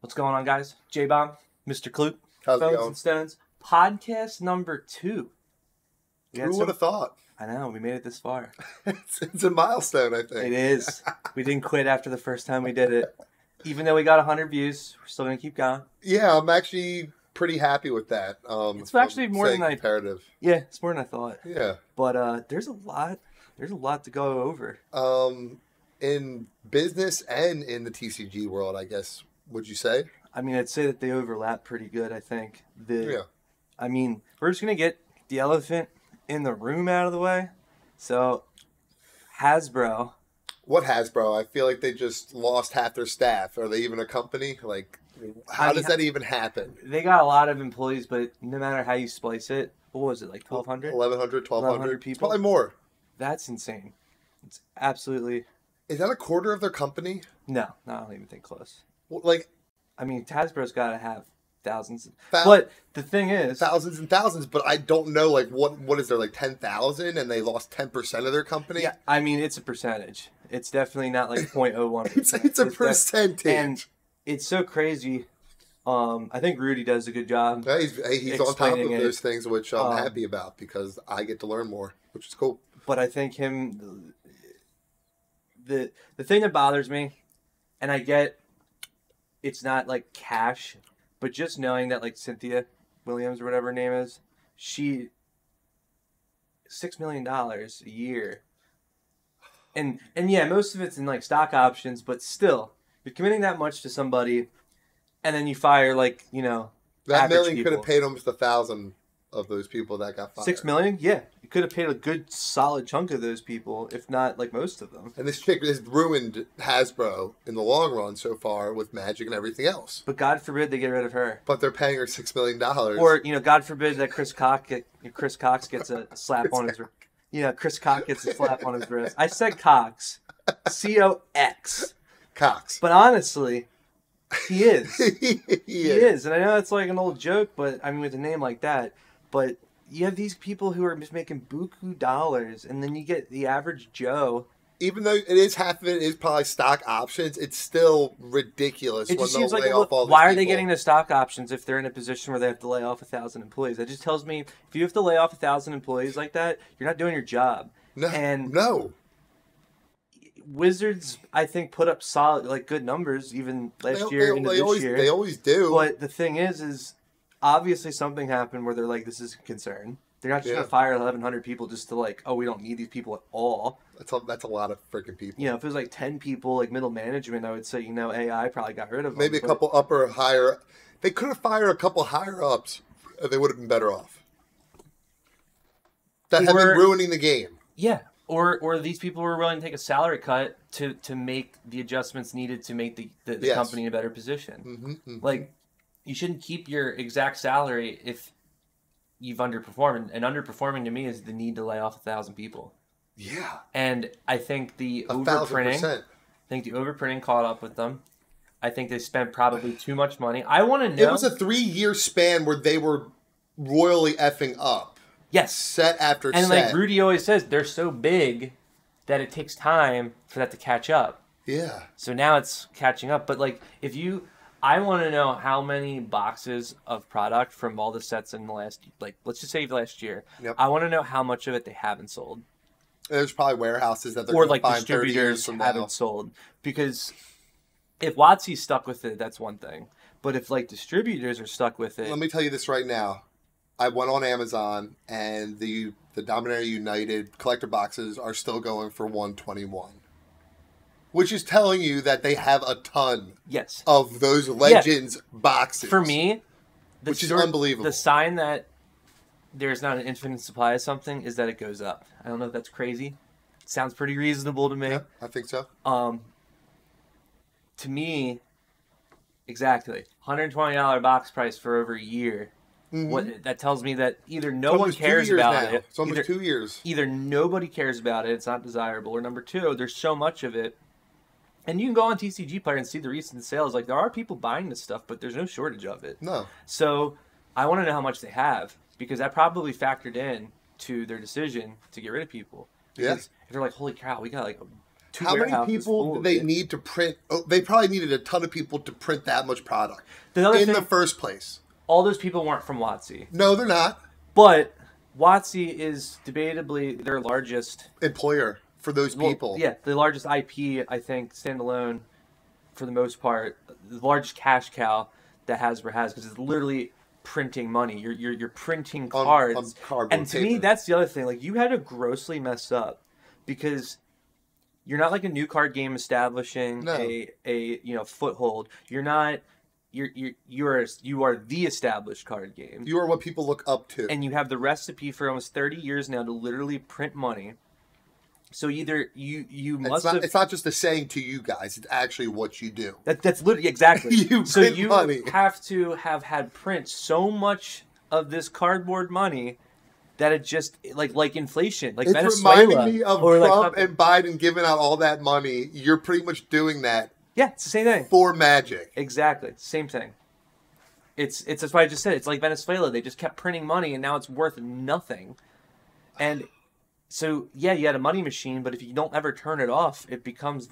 What's going on, guys? J Bomb, Mr. Kloop, How's it going? and Stones, podcast number two. We had Who some- would have thought? I know we made it this far. It's, it's a milestone, I think. It is. we didn't quit after the first time we did it. Even though we got 100 views, we're still gonna keep going. Yeah, I'm actually pretty happy with that. Um, It's actually I'm more saying than I- comparative. Yeah, it's more than I thought. Yeah. But uh, there's a lot. There's a lot to go over. Um, in business and in the TCG world, I guess. Would you say? I mean, I'd say that they overlap pretty good. I think the. Yeah. I mean, we're just gonna get the elephant in the room out of the way. So, Hasbro. What Hasbro? I feel like they just lost half their staff. Are they even a company? Like, how I does that even happen? They got a lot of employees, but no matter how you splice it, what was it like twelve hundred? 1,100, 1,200 1,200 people? Probably more. That's insane. It's absolutely Is that a quarter of their company? no. no I don't even think close. Like I mean, Hasbro's got to have thousands. Thou- but the thing is, thousands and thousands, but I don't know. Like, what what is there? Like ten thousand, and they lost ten percent of their company. yeah, I mean, it's a percentage. It's definitely not like 0.01. It's, it's a percentage. and it's so crazy. Um, I think Rudy does a good job. Yeah, he's he's on top of it. those things, which I'm Um, happy about because I get to learn more, which is cool. but I think him the the thing that bothers me, and I get it's not like cash, but just knowing that like Cynthia Williams or whatever her name is, she six million dollars a year. And and yeah, most of it's in like stock options, but still, you're committing that much to somebody, and then you fire like you know That million could have paid almost a thousand of those people that got fired. six million. Yeah, you could have paid a good solid chunk of those people, if not like most of them. And this chick has ruined Hasbro in the long run so far with Magic and everything else. But God forbid they get rid of her. But they're paying her six million dollars. Or you know, God forbid that Chris Cox get, Chris Cox gets a slap on his. You know, Chris Cox gets a slap on his wrist. I said Cox, C O X, Cox. but honestly, he is. he He is, and I know it's like an old joke, but I mean, with a name like that, but you have these people who are just making buku dollars, and then you get the average Joe. Even though it is half of it is probably stock options, it's still ridiculous It just seems like lay well, off all why are they getting the stock options if they're in a position where they have to lay off a thousand employees? That just tells me if you have to lay off a thousand employees like that, you're not doing your job. no, and- no. Wizards, I think, put up solid, like good numbers even last They, year they- into they this always year. they always do. But the thing is, is obviously something happened where they're like, this is a concern. They're not just Yeah. gonna fire 1,100 people just to like, oh, we don't need these people at all. that's a, that's a lot of freaking people. You know, if it was like 10 people, like middle management, I would say, you know, AI probably got rid of them. Maybe a but- couple upper higher. They could have fired a couple higher ups. They would have been better off. That Or- been ruining the game. Yeah, or or these people were willing to take a salary cut to to make the adjustments needed to make the the, the Yes. company in a better position. hmm hmm Like, you shouldn't keep your exact salary if you've underperformed. And underperforming to me is the need to lay off a thousand people. Yeah, And I think the a overprinting. I think the overprinting caught up with them. I think they spent probably too much money. I want to know. It was a three year span where they were royally effing up, yes, set after and set. like Rudy always says, they're so big that it takes time for that to catch up. yeah, So now it's catching up. But like, if you, I want to know how many boxes of product from all the sets in the last, like, let's just say last year. Yep. I want to know how much of it they haven't sold, there's probably warehouses that they're or like find 30 years distributors from haven't now. sold. Because if WotC's stuck with it, that's one thing. But if like distributors are stuck with it, Let me tell you this right now. I went on Amazon and the the Dominaria United collector boxes are still going for 121. Which is telling you that they have a ton yes, of those legends boxes. for me, the Which is unbelievable. The sign that there's not an infinite supply of something is that it goes up. I don't know if that's crazy. It sounds pretty reasonable to me. Yeah, I think so. Um, to me, exactly, hundred twenty dollar box price for over a year. Mhm. What that tells me that either no one cares about now. it, It's almost either, two years. either nobody cares about it, it's not desirable, or number two, there's so much of it. And you can go on TCG Player and see the recent sales. Like there are people buying this stuff, but there's no shortage of it. No. So I want to know how much they have because that probably factored in to their decision to get rid of people. Yeah. If they're like, holy cow, we got like two How many people do they need to print? Oh, they probably needed a ton of people to print that much product The in thing, the first place. all those people weren't from WotC, No, they're not. but WotC is debatably their largest Employer for those well, people. yeah, the largest IP, I think, standalone for the most part, the largest cash cow that Hasbro has because it's literally printing money. You're you're, you're printing cards, on cardboard and to me, that's the other thing. Like you had to grossly mess up because you're not like a new card game establishing No. a a you know foothold. You're not. You're you're you are you are the established card game You are what people look up to. and you have the recipe for almost 30 years now to literally print money. So either you you it's must not, have it's not just a saying to you guys. It's actually what you do. that, that's literally exactly. You so you money. have to have had print so much of this cardboard money that it just like like inflation, like It's Venezuela, reminding me of or like Trump something- and Biden giving out all that money. You're pretty much doing that yeah, it's the same thing. for magic. Exactly, same thing. It's it's that's why I just said it's like Venezuela. They just kept printing money, and now it's worth nothing. And so yeah, you had a money machine, but if you don't ever turn it off, it becomes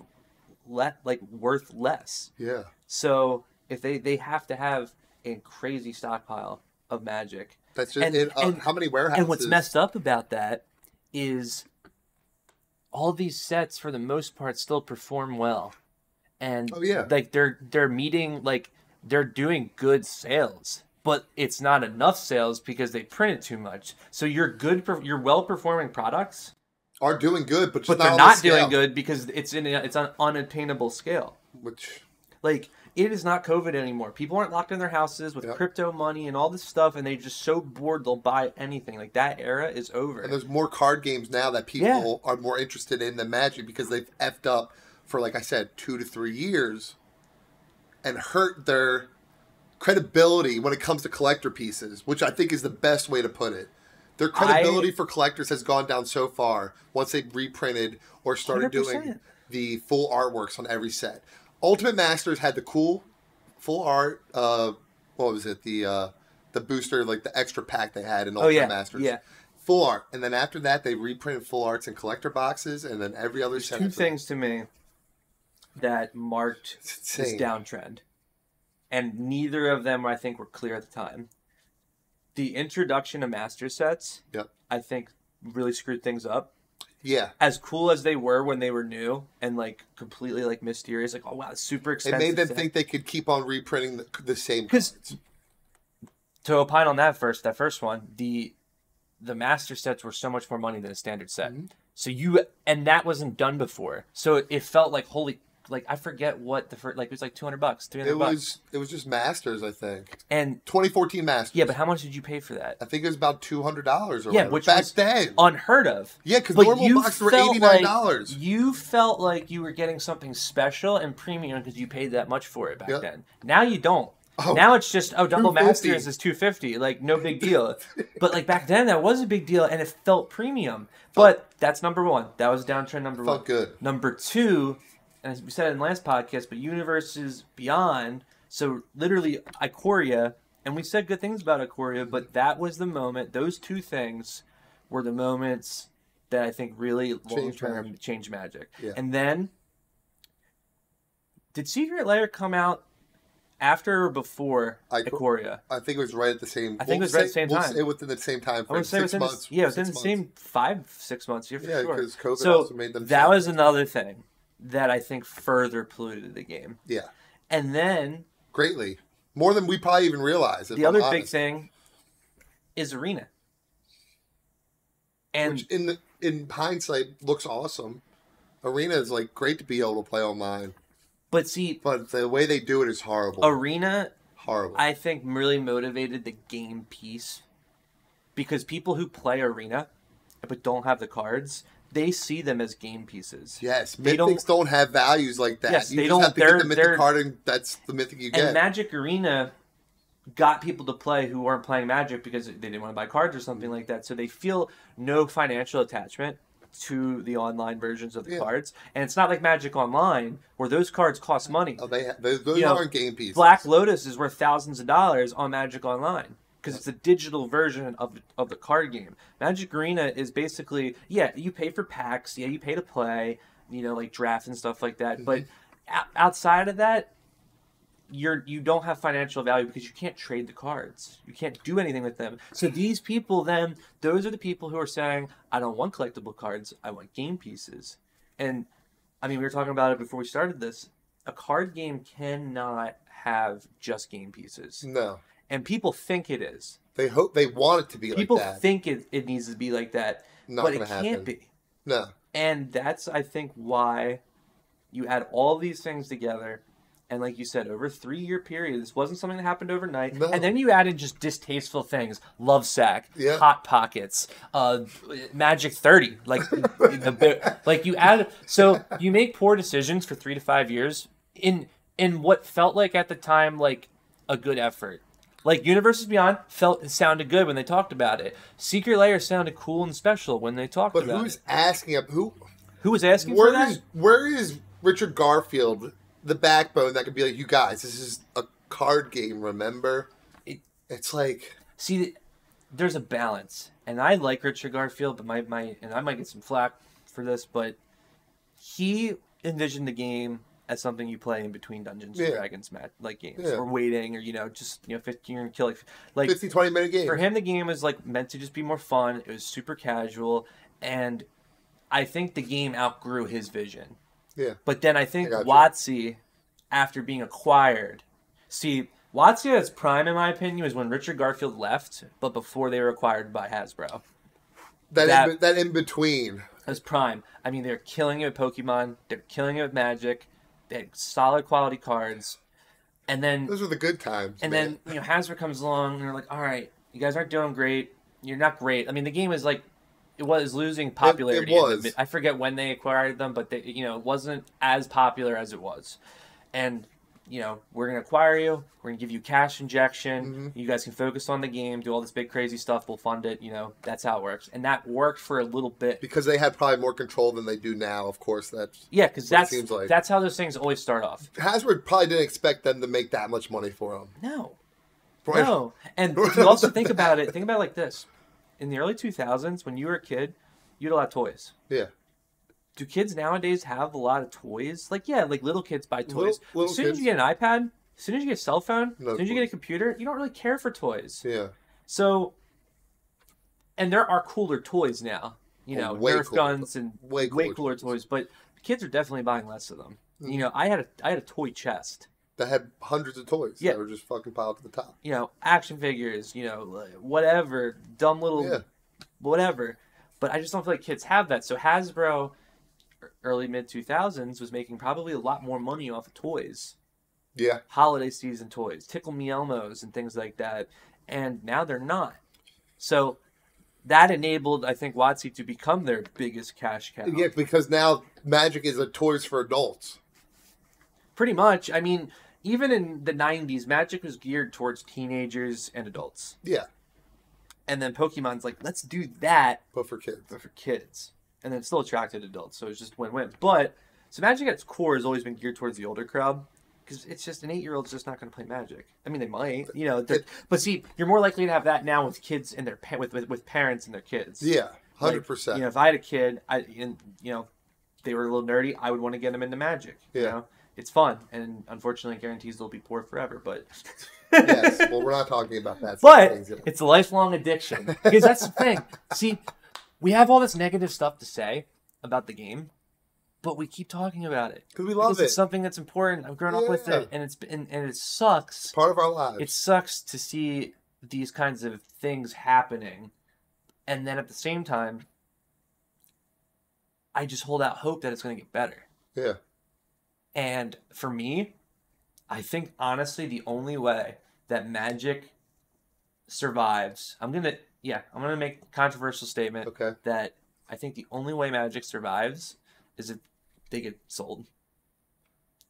le- like worth less. Yeah. So if they they have to have a crazy stockpile of magic. That's just And- in, uh, and- how many warehouses? And what's messed up about that is all these sets for the most part still perform well. And Oh, yeah. like they're they're meeting like they're doing good sales, but it's not enough sales because they printed too much. So you're good your well performing products, are doing good, but, just but not they're not doing good because it's in a, it's an unattainable scale. Which Like it is not COVID anymore. People aren't locked in their houses with Yep. crypto money and all this stuff, and they're just so bored they'll buy anything. Like that era is over. and there's more card games now that people Yeah. are more interested in than Magic because they've effed up for like I said two to three years and hurt their credibility when it comes to collector pieces, which I think is the best way to put it. Their credibility for collectors has gone down so far once they reprinted or started doing 100%. the full artworks on every set. Ultimate Masters had the cool full art. Uh, what was it? The uh, the booster, like the extra pack they had in Ultimate Oh, yeah, Masters. yeah. Full art, and then after that, they reprinted full arts in collector boxes, and then every other There's set. two things to me that marked this downtrend, and neither of them I think were clear at the time. The introduction of master sets. Yep. I think, really screwed things up. Yeah, As cool as they were when they were new and like completely like mysterious, like oh wow, it's super it made them set. think they could keep on reprinting the, the same 'Cause- cards. to opine on that first, that first one, the the master sets were so much more money than a standard set. Mm-hmm. So you and that wasn't done before. So it, it felt like holy like I forget what the first like it was like two hundred bucks, three It bucks. was it was just Masters, I think. And 2014 Masters. yeah, but how much did you pay for that? I think it was about two hundred dollars or Yeah, whatever. which back was then. Unheard of. yeah, because But normal you boxes were felt eighty nine like dollars. you felt like you were getting something special and premium because you paid that much for it back Yep. then. Now you don't. Oh, now it's just oh, double 250. masters is two fifty, like no big deal. but like back then, that was a big deal, and it felt premium. But that's number one. That was downtrend number one. Felt good. Number two, as we said in the last podcast, but universes beyond. So literally, Ikoria, and we said good things about Ikoria, but that was the moment. Those two things were the moments that I think really long Changed term Magic. changed Magic. Yeah. And then, did Secret Lair come out after or before Iko- Ikoria? I think it was right at the same. I think it was right at the same we'll time. say within the same time I frame. would say Six within months. the, yeah within the same five six months. Yeah, for Yeah, sure. 'cause COVID so also made them that was another thing that I think further polluted the game. Yeah, And then greatly more than we probably even realize. the I'm other big thing is arena. And which in the in hindsight looks awesome. Arena is like great to be able to play online, but see, but the way they do it is horrible. arena horrible. I think really motivated the game piece because people who play arena but don't have the cards, they see them as game pieces. yes, they don't- don't, have values like that. Yes, you they just don't- have to they're- get the mythic card, and that's the mythic you get. And. Magic Arena got people to play who weren't playing Magic because they didn't want to buy cards or something like that. So they feel no financial attachment to the online versions of the Yeah. cards. And it's not like Magic Online where those cards cost money. oh, they ha- those, You aren't game pieces. Black Lotus is worth thousands of dollars on Magic Online because it's a digital version of of the card game. Magic Arena is basically yeah, you pay for packs, yeah, you pay to play, you know, like draft and stuff like that. Mm-hmm. But o- outside of that, you're you don't have financial value because you can't trade the cards. You can't do anything with them. So these people then those are the people who are saying, I don't want collectible cards, I want game pieces. And I mean we were talking about it before we started this. A card game cannot have just game pieces. No, And people think it is. they hope they want it to be People like that. People think it, it needs to be like that. Not but it can't be. No, And that's, I think, why you add all these things together. And like you said, over a three year period, this wasn't something that happened overnight. No. And then you added just distasteful things love sack, Yeah. hot pockets, uh, magic 30. Like, the, like you add, so you make poor decisions for three to five years in, in what felt like at the time, like a good effort. Like Universes Beyond felt sounded good when they talked about it. Secret Lair sounded cool and special when they talked but about who's asking up? Who? Who was asking for Where that? is where is Richard Garfield, the backbone that could be like, you guys, this is a card game. Remember? It- it's like See, there's a balance, and I like Richard Garfield, but my my and I might get some flack for this, but he envisioned the game as something you play in between Dungeons and Dragons match like games, Yeah. or waiting, or you know, just you know, 15 you're gonna kill like like 50, 20 minute game. for him the game was like meant to just be more fun. It was super casual, and I think the game outgrew his vision. Yeah. But then I think I. WotC, after being acquired, see, WotC at its prime, in my opinion, was when Richard Garfield left, but before they were acquired by Hasbro. That that- in, that in between. Was prime. I mean, they're killing it with Pokemon. They're killing it with Magic. They had solid quality cards, and then Those were the good times. and man. then you know Hasbro comes along and they're like, all right, you guys aren't doing great. You're not great. I mean, the game is like. It was losing popularity. in the was. I forget when they acquired them, but they, you know, it wasn't as popular as it was. And you know, we're gonna acquire you. We're gonna give you cash injection. Mm-hmm. You guys can focus on the game, do all this big crazy stuff. We'll fund it. You know, that's how it works. And that worked for a little bit. because they had probably more control than they do now. Of course, that's Yeah, because that's seems like. that's how those things always start off. Hasbro probably didn't expect them to make that much money for them. No, Right. no. And if you also think about it, think about it like this: in the early two thousands, when you were a kid, you had a lot of toys. Yeah, Do kids nowadays have a lot of toys? Like, yeah, like little kids buy toys. Little- little as soon as you get an iPad, as soon as you get a cell phone, No as soon as you get a computer, you don't really care for toys. yeah. So, and there are cooler toys now. You Oh, know, way Nerf guns and Way way cooler cooler toys. But kids are definitely buying less of them. Hmm. You know, I had a I had a toy chest. That had hundreds of toys Yeah. that were just fucking piled to the top. You know, action figures. You know, whatever, dumb little Yeah. whatever. But I just don't feel like kids have that. So Hasbro, early mid two thousands, was making probably a lot more money off of toys. Yeah, holiday season toys, Tickle Me Elmos, and things like that. And now they're not. So that enabled, I think, WotC to become their biggest cash cow. yeah. Because now Magic is a toys for adults. Pretty much. I mean, even in the 90s, Magic was geared towards teenagers and adults. Yeah, And then Pokemon's like, let's do that, but for kids. but for kids. And then it still attracted adults. So it's just win win. But, so Magic at its core has always been geared towards the older crowd. Because it's just an eight-year-old's just not going to play Magic. I mean, they might, you know. But see, you're more likely to have that now with kids and their pa- with, with with parents and their kids. Yeah, Like, hundred percent. You know, if I had a kid, I and you know, they were a little nerdy, I would want to get them into Magic. You Yeah. know, it's fun, and unfortunately, guarantees they'll be poor forever. But yes. Well, we're not talking about that. but you it's a lifelong addiction because that's the thing. See, we have all this negative stuff to say about the game, but we keep talking about it 'Cause we love because it. It's something that's important. I've grown up with it, and it's and, and it sucks. part of our lives. It sucks to see these kinds of things happening, and then at the same time, I just hold out hope that it's going to get better. yeah, And for me, I think honestly the only way that Magic survives, I'm gonna yeah, I'm gonna make a controversial statement okay. that I think the only way Magic survives is if they get sold.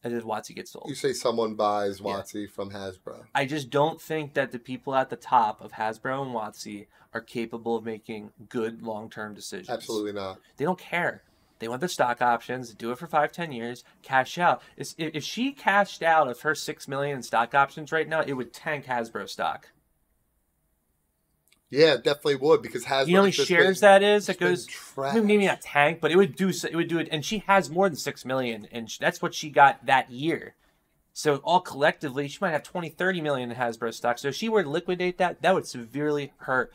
And if WotC gets sold. You say someone buys Yeah. From Hasbro. I just don't think that the people at the top of Hasbro and WotC are capable of making good long term decisions. Absolutely not. They don't care. They want their stock options, do it for five, ten years, cash out. If she cashed out of her six million in stock options right now, it would tank Hasbro stock. Yeah, definitely would because has You know how many shares that is? It goes maybe not tank, but it would do it would do it, and she has more than six million, and that's what she got that year. So all collectively, she might have 20, 30 million in Hasbro stock. So if she were to liquidate that, that would severely hurt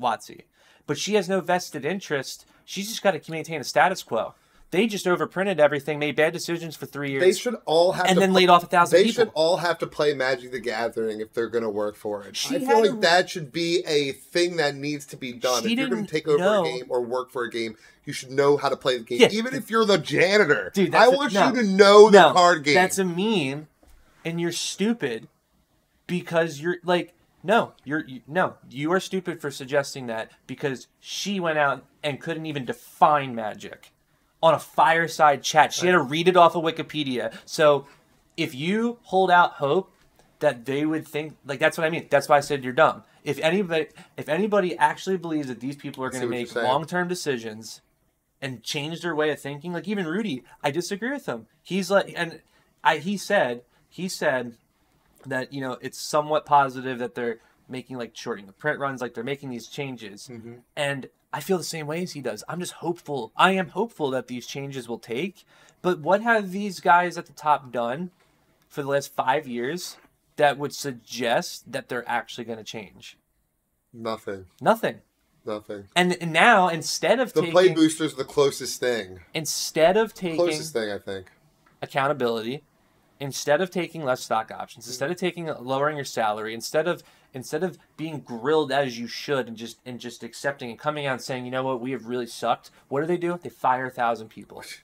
WotC. But she has no vested interest. She's just got to maintain a status quo. They just overprinted everything, made bad decisions for three years. They should all have and then play, laid off a thousand They people. should all have to play Magic the Gathering if they're going to work for it. She I feel like a- that should be a thing that needs to be done. If you're going to take over know- a game or work for a game, you should know how to play the game. Yeah. Even if you're the janitor, Dude, I that's a- want no. you to know the no, card game. That's a meme, and you're stupid because you're like, no, you're you, no, you are stupid for suggesting that because she went out and couldn't even define magic on a fireside chat. She had to read it off of Wikipedia. So if you hold out hope that they would think like that's what I mean. That's why I said you're dumb. If anybody if anybody actually believes that these people are going to make long term decisions and change their way of thinking, like even Rudy, I disagree with him. He's like, and I he said he said that you know it's somewhat positive that they're making like shorting the print runs, like they're making these changes, and I feel the same way as he does. I'm just hopeful. I am hopeful that these changes will take. But what have these guys at the top done for the last five years that would suggest that they're actually going to change? Nothing. Nothing. Nothing. And, now instead of The taking play boosters the closest thing. instead of taking Closest thing, I think. accountability instead of taking less stock options instead of taking lowering your salary instead of instead of being grilled as you should and just and just accepting and coming out and saying you know what? We have really sucked. What do they do? They fire a thousand people.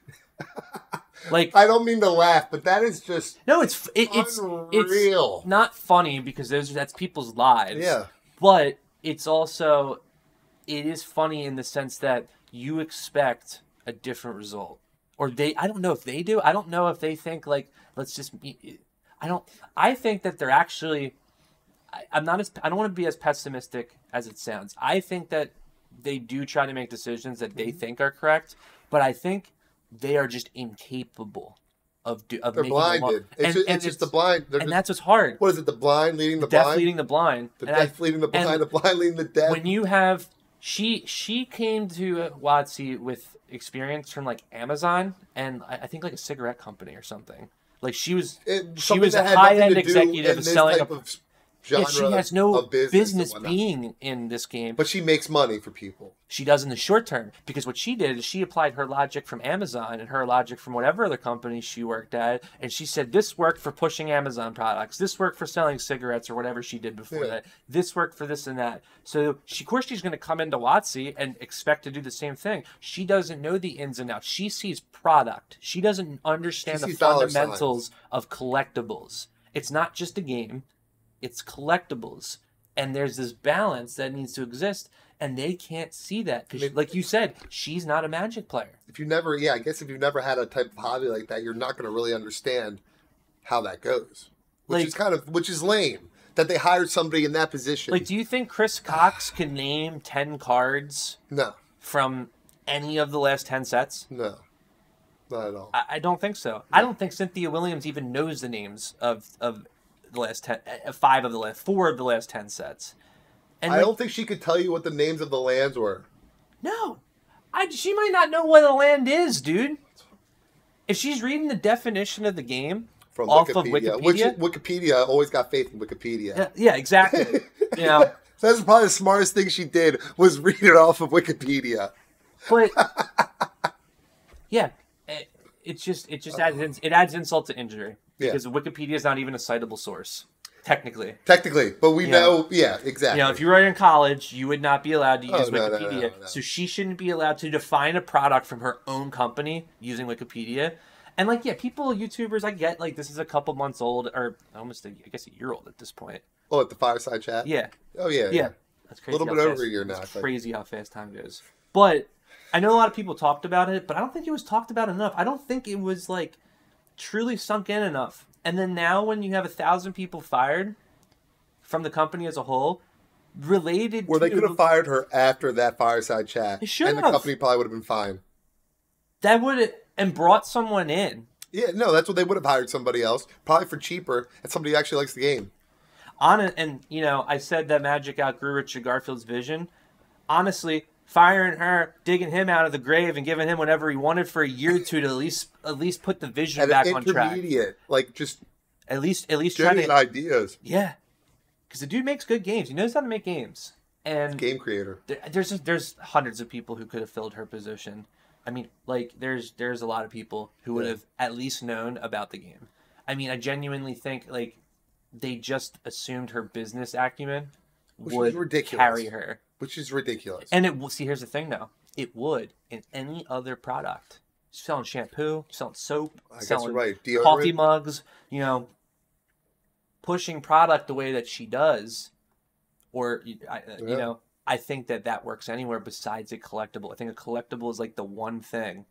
Like I don't mean to laugh, but that is just no it's it, it's unreal. it's not funny because those that's people's lives. Yeah. but it's also it is funny in the sense that you expect a different result. Or they i don't know if they do. I don't know if they think like let's just be i don't i think that they're actually I, i'm not as i don't want to be as pessimistic as it sounds i think that they do try to make decisions that Mm-hmm. they think are correct but i think they are just incapable of do of They're the blinded. It's, and, just, and it's just the blind. They're and just, that's what's hard what is it? The blind leading the deaf blind. leading the blind the And I- leading the blind. The blind leading the deaf. when you have she she came to WotC with experience from like Amazon and I, I think like a cigarette company or something. Like she was It- she was a high end executive of selling a type of yeah, she has no business, business, being in this game. But she makes money for people. she does in the short term because what she did is she applied her logic from Amazon and her logic from whatever other company she worked at, and she said this worked for pushing Amazon products, this worked for selling cigarettes or whatever she did before Yeah. that, this worked for this and that. So she, of course, she's going to come into WotC and expect to do the same thing. She doesn't know the ins and outs. She sees product. She doesn't understand She the fundamentals of collectibles. It's not just a game it's collectibles. And there's this balance that needs to exist and they can't see that because like you said she's not a magic player. If you never, yeah, I guess if you've never had a type of hobby like that, you're not going to really understand how that goes. Which Like- is kind of, which is lame that they hired somebody in that position. like do you think chris cox can name 10 cards no, from any of the last 10 sets? No, not at all. i, I don't think so. I don't think cynthia williams even knows the names of of the last 10 uh, of the last four of the last 10 sets and I like, don't think she could tell you what the names of the lands were. No, I, she might not know what a land is, dude. If she's reading the definition of the game From off Wikipedia, of Wikipedia, which Wikipedia always got faith in Wikipedia. yeah, yeah, exactly. you know, That's probably the smartest thing she did was read it off of Wikipedia. but yeah, it, it's just it just adds it adds insult to injury Yeah. because Wikipedia is not even a citable source technically. Technically, but we Yeah. know, yeah, exactly. You know, if you were in college, you would not be allowed to oh, use Oh, no, Wikipedia. no, no. So she shouldn't be allowed to define a product from her own company using Wikipedia. And like, yeah, people, YouTubers, I get like this is a couple months old, or almost, a, I guess, a year old at this point. oh, at the fireside chat. Yeah, Oh yeah. yeah, that's crazy. A little bit over a year now, It's crazy how fast time goes. But I know a lot of people talked about it, but I don't think it was talked about enough. I don't think it was like truly sunk in enough. And then now, when you have a thousand people fired from the company as a whole, related Where to they could have fired her after that fireside chat, and the company probably would have been fine. that would and brought someone in. Yeah, no, that's what they would have hired somebody else, probably for cheaper, and somebody who actually likes the game. on it, and you know, I said that Magic outgrew Richard Garfield's vision. Honestly, firing her, digging him out of the grave, and giving him whatever he wanted for a year or two to at least at least put the vision back on track. intermediate, like just At least at least try getting to ideas. yeah, because the dude makes good games. He knows how to make games, and Game creator. there, there's just, there's hundreds of people who could have filled her position. I mean, like there's there's a lot of people who would Yeah. have at least known about the game. I mean, I genuinely think like they just assumed her business acumen Which would ridiculous. carry her. Which is ridiculous. And it will see. Here's the thing, though. It would in any other product. Selling shampoo, selling soap, I selling right. Deodorant. coffee mugs. You know, pushing product the way that she does, or uh, Yeah. you know, I think that that works anywhere besides a collectible. I think a collectible is like the one thing.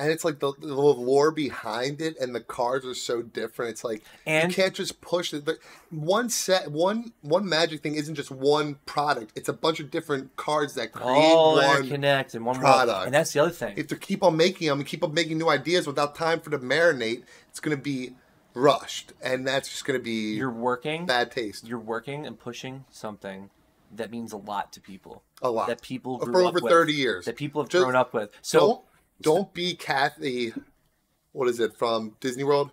And it's like the, the lore behind it and the cards are so different it's like And you can't just push it but one set one one magic thing isn't just one product it's a bunch of different cards that create all one interconnect in one product. product. And that's the other thing. if to keep on making them and keep on making new ideas without time for them to marinate it's going to be rushed and that's just going to be You're working. bad taste You're working and pushing something that means a lot to people. a lot That people grew for up over with. 30 years That people have Just grown up with. So don't be kathy what is it from disney world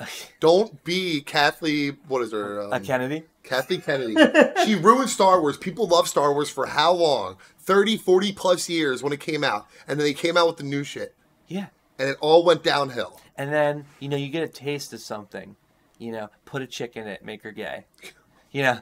don't be kathy what is her um, a Kennedy. Kathy Kennedy. she ruined Star Wars. People love Star Wars for how long? 30, 40 plus years when it came out. And then they came out with the new shit. Yeah. And it all went downhill. And then, you know, you get a taste of something. You know, put a chick in it, make her gay. You know?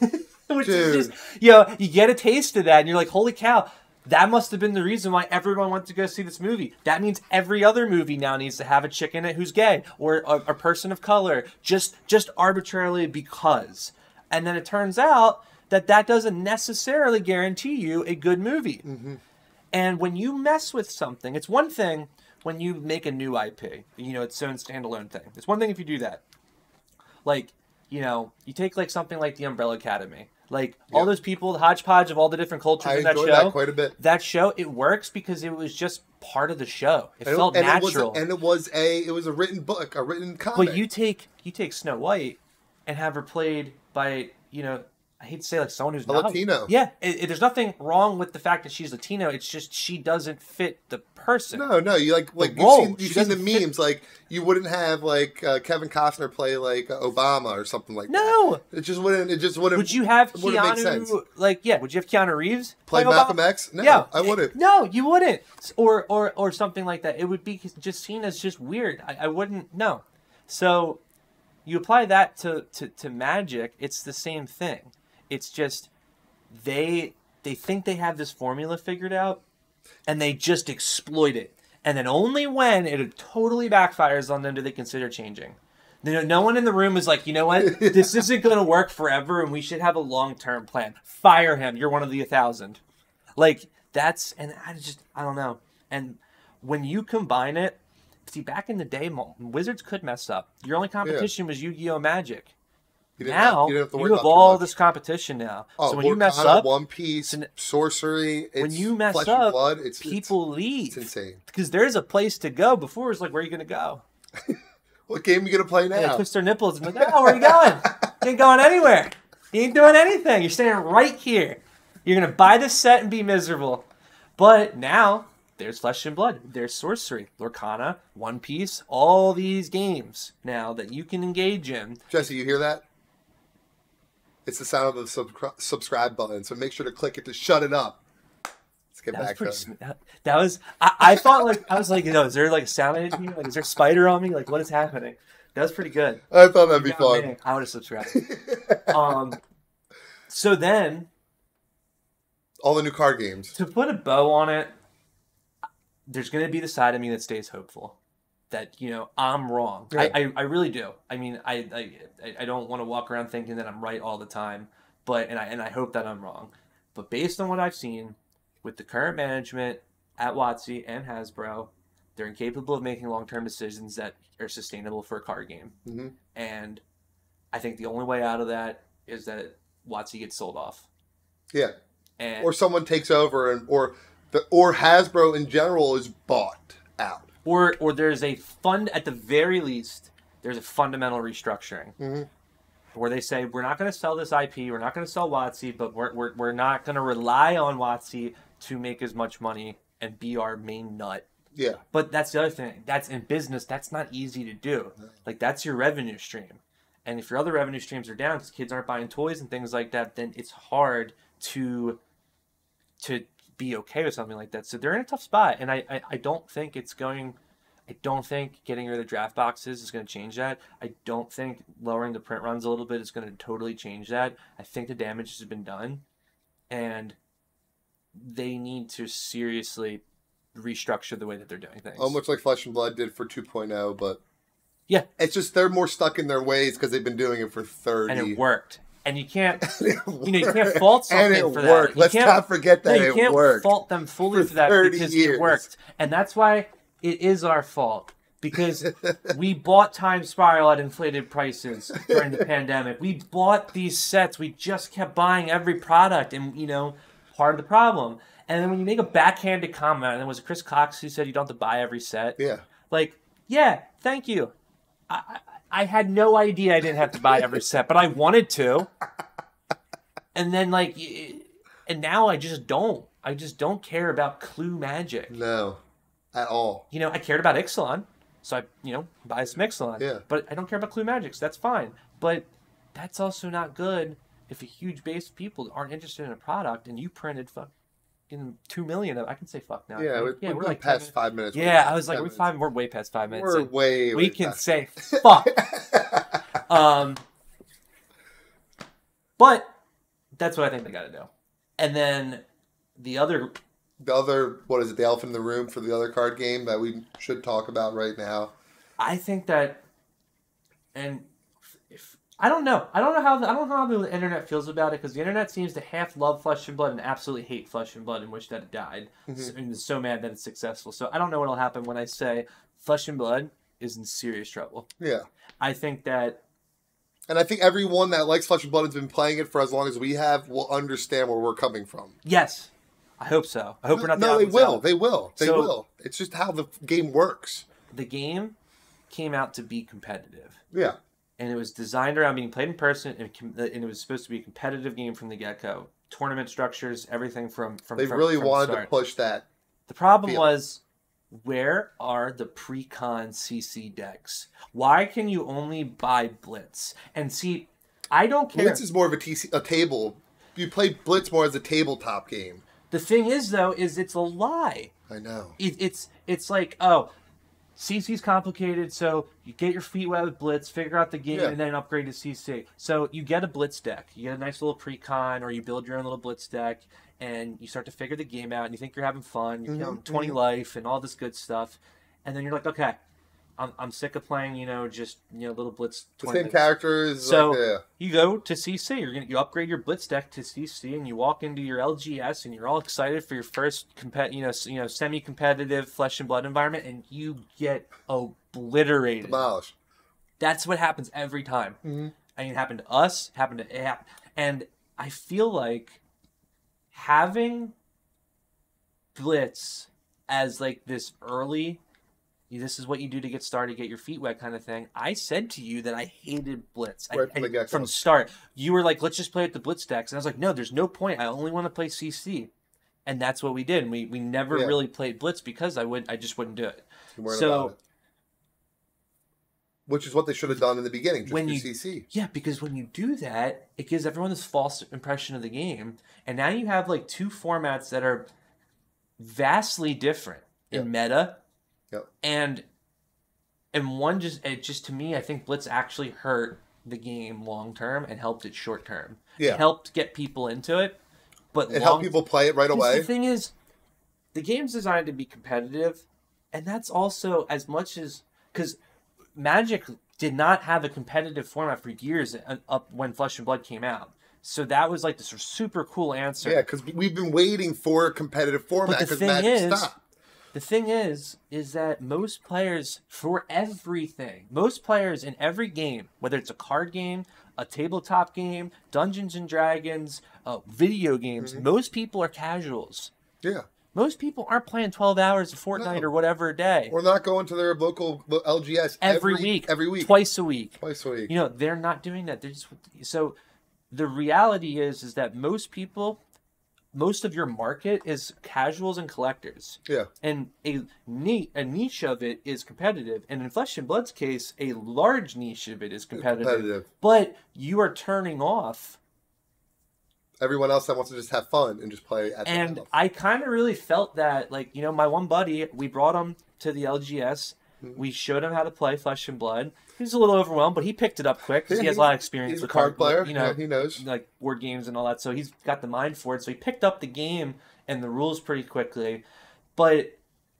Which Dude. is just, you know, you get a taste of that and you're like, holy cow, that must have been the reason why everyone went to go see this movie. That means every other movie now needs to have a chick in it who's gay or a, a person of color, just just arbitrarily because. And then it turns out that that doesn't necessarily guarantee you a good movie. Mm-hmm. And when you mess with something, it's one thing when you make a new IP, you know, its own standalone thing. It's one thing if you do that. Like, you know, you take like something like the Umbrella Academy. Like all those people, the hodgepodge of all the different cultures I in that show. that quite a bit. That show, it works because it was just part of the show. It And, felt and natural. It a, and it was a it was a written book, a written comic. But you take you take Snow White and have her played by you know I hate to say like someone who's not Latino. Yeah, it, it- there's nothing wrong with the fact that she's Latino. It's just she doesn't fit the person. no, no, you like like role. you've seen, you've seen the doesn't fit- memes. Like you wouldn't have like uh, Kevin Costner play like uh, Obama or something like that. No. It just wouldn't. It just wouldn't. Would you have it wouldn't make sense. Keanu like yeah? Would you have Keanu Reeves play Obama? Malcolm X? No, yeah, I wouldn't. No, you wouldn't, or or or something like that. It would be just seen as just weird. I, I wouldn't. No, so you apply that to, to to magic. It's the same thing. It's just they they think they have this formula figured out, and they just exploit it. And then only when it totally backfires on them do they consider changing. No one in the room is like, you know what, this isn't going to work forever, and we should have a long term plan. Fire him. You're one of the a thousand. Like that's, and I just, I don't know. And when you combine it, see, back in the day, Wizards could mess up. Your only competition was Yu-Gi-Oh! Magic. You didn't have- Now you you, have to worry have all this competition now. Oh, so when you mess up, One Piece, sorcery. It's when you mess flesh up, blood, it's people It's, leave it's insane. because there's a place to go. Before it's like, where are you going to go? What game are you gonna play They now? twist their nipples and like, oh, where are you going? you ain't going anywhere. You ain't doing anything. You're staying right here. You're gonna buy this set and be miserable. But now there's Flesh and Blood, there's Sorcery, Lorcana, One Piece, all these games now that you can engage in. Jesse, you hear that? It's the sound of the subscri- subscribe button, so make sure to click it to shut it up. Let's get That was back to sm- That, that was. I, I thought like I was like, you know, is there like a sound in here? Like, is there a spider on me? Like, what is happening? That was pretty good. I thought that'd be Yeah, fun. man, I would have subscribed. um, so then All the new card games. to put a bow on it, there's going to be the side of me that stays hopeful. That you know I'm wrong. I, I, I really do. I mean, I I, I don't want to walk around thinking that I'm right all the time, but and I and I hope that I'm wrong. But based on what I've seen with the current management at WotC and Hasbro, they're incapable of making long-term decisions that are sustainable for a card game. hmm And I think the only way out of that is that WotC gets sold off. Yeah, And or someone takes over, and or the or Hasbro in general is bought out. Or or there's a fund at the very least there's a fundamental restructuring Mhm. where they say we're not going to sell this IP, we're not going to sell WotC, but we're we're, we're not going to rely on WotC to make as much money and be our main nut. Yeah. But that's the other thing. That's in business. That's not easy to do. Like that's your revenue stream, and if your other revenue streams are down because kids aren't buying toys and things like that, then it's hard to to be okay with something like that. So they're in a tough spot, and I I, I don't think it's going. I don't think getting rid of the draft boxes is going to change that. I don't think lowering the print runs a little bit is going to totally change that. I think the damage has been done, and they need to seriously restructure the way that they're doing things. Almost like Flesh and Blood did for 2.0, but Yeah. it's just they're more stuck in their ways because they've been doing it for 30. and it worked. And you can't, you know, you can't fault and something it for that. worked. You Let's can't- forget that no, you can't worked. fault them fully for for, that because years. it worked, and that's why it is our fault because we bought Time Spiral at inflated prices during the pandemic. We bought these sets. We just kept buying every product, and you know, part of the problem. And then when you make a backhanded comment, and it was Chris Cox who said you don't have to buy every set. Yeah. Like, yeah, thank you. I, I, I had no idea I didn't have to buy every set, but I wanted to. And then, like, and now I just don't. I just don't care about Clue Magic. No, at all. You know, I cared about Ixalan, so I, you know, buy some Ixalan. Yeah. But I don't care about Clue Magic, so that's fine. But that's also not good if a huge base of people aren't interested in a product and you printed fucking two million of. I can say fuck now. Yeah, we're, yeah, we're, we're like past 10 five minutes. Yeah, I was like, we're five. We're way past five minutes. We're way. we way can past. say fuck. um, but that's what I think they got to do. And then the other, the other, what is it? The elephant in the room for the other card game that we should talk about right now. I think that, and I don't know, I don't know how the, I don't know how the internet feels about it because the internet seems to half love Flesh and Blood and absolutely hate Flesh and Blood and wish that it died, mm-hmm. S- and is so mad that it's successful. So I don't know what'll happen when I say Flesh and Blood is in serious trouble. Yeah. I think that And I think everyone that likes Flesh and Blood has been playing it for as long as we have will understand where we're coming from. yes, I hope so. I hope we're not. the no, they opposite. will. They will. They So- will. It's just how the game works. The game came out to be competitive. Yeah. And it was designed around being played in person, and, com- and it was supposed to be a competitive game from the get go. Tournament structures, everything from from. They from- really from the wanted to push that. The problem was, where are the pre-con CC decks? Why can you only buy Blitz? And see, I don't care. Blitz is more of a, TC, a table. You play Blitz more as a tabletop game. the thing is, though, is it's a lie. I know. it, it's it's like oh CC's complicated, so you get your feet wet with Blitz, figure out the game, Yeah. and then upgrade to CC. So you get a Blitz deck, you get a nice little pre-con, or you build your own little Blitz deck, and you start to figure the game out, and you think you're having fun, you're Mhm, killing 20 life, and all this good stuff, and then you're like, okay, I'm, I'm sick of playing, you know, just you know little Blitz. The same characters. So like, yeah. you go to CC. You're gonna you upgrade your Blitz deck to CC, and you walk into your LGS, and you're all excited for your first compet, you know, you know, semi-competitive flesh and blood environment, and you get obliterated. Demolished. That's what happens every time. Mhm. I mean, it happened to us. Happened to it hap- and I feel like having Blitz as like this early this is what you do to get started, get your feet wet kind of thing. I said to you that I hated Blitz. I- from I- from start. You were like, let's just play with the Blitz decks. And I was like, no, there's no point. I only want to play CC. And that's what we did. We, we never Yeah. really played Blitz because I would I just wouldn't do it. So- it. Which is what they should have done in the beginning, just When you- CC. Yeah, because when you do that, it gives everyone this false impression of the game. And now you have like two formats that are vastly different in meta. Yep. And and one just it just to me, I think Blitz actually hurt the game long term and helped it short term. Yeah. It helped get people into it. But It long helped people play it right away. The thing is, the game's designed to be competitive, and that's also as much as because Magic did not have a competitive format for years up when Flesh and Blood came out. So that was like this super cool answer. Yeah, because we've been waiting for a competitive format the because thing Magic is- stopped. The thing is, is that most players for everything, most players in every game, whether it's a card game, a tabletop game, Dungeons and Dragons, uh, video games, Mm-hmm. most people are casuals. Yeah. Most people aren't playing 12 hours of Fortnite No. or whatever a day. We're not going to their local lo- LGS every, week. Every week. Twice a week. Twice a week. You know, they're not doing that. They're just so the reality is is that most people most of your market is casuals and collectors. yeah. And a neat a niche of it is competitive. And in Flesh and Blood's case, a large niche of it is competitive. Competitive. But you are turning off Everyone else that wants to just have fun and just play at and. I kind of really felt that, like, you know, my one buddy, we brought him to the LGS. We showed him how to play Flesh and Blood. He was a little overwhelmed, but he picked it up quick because he has a lot of experience He's a with card player. You know, yeah, he knows. like board games and all that. So he's got the mind for it. So he picked up the game and the rules pretty quickly. But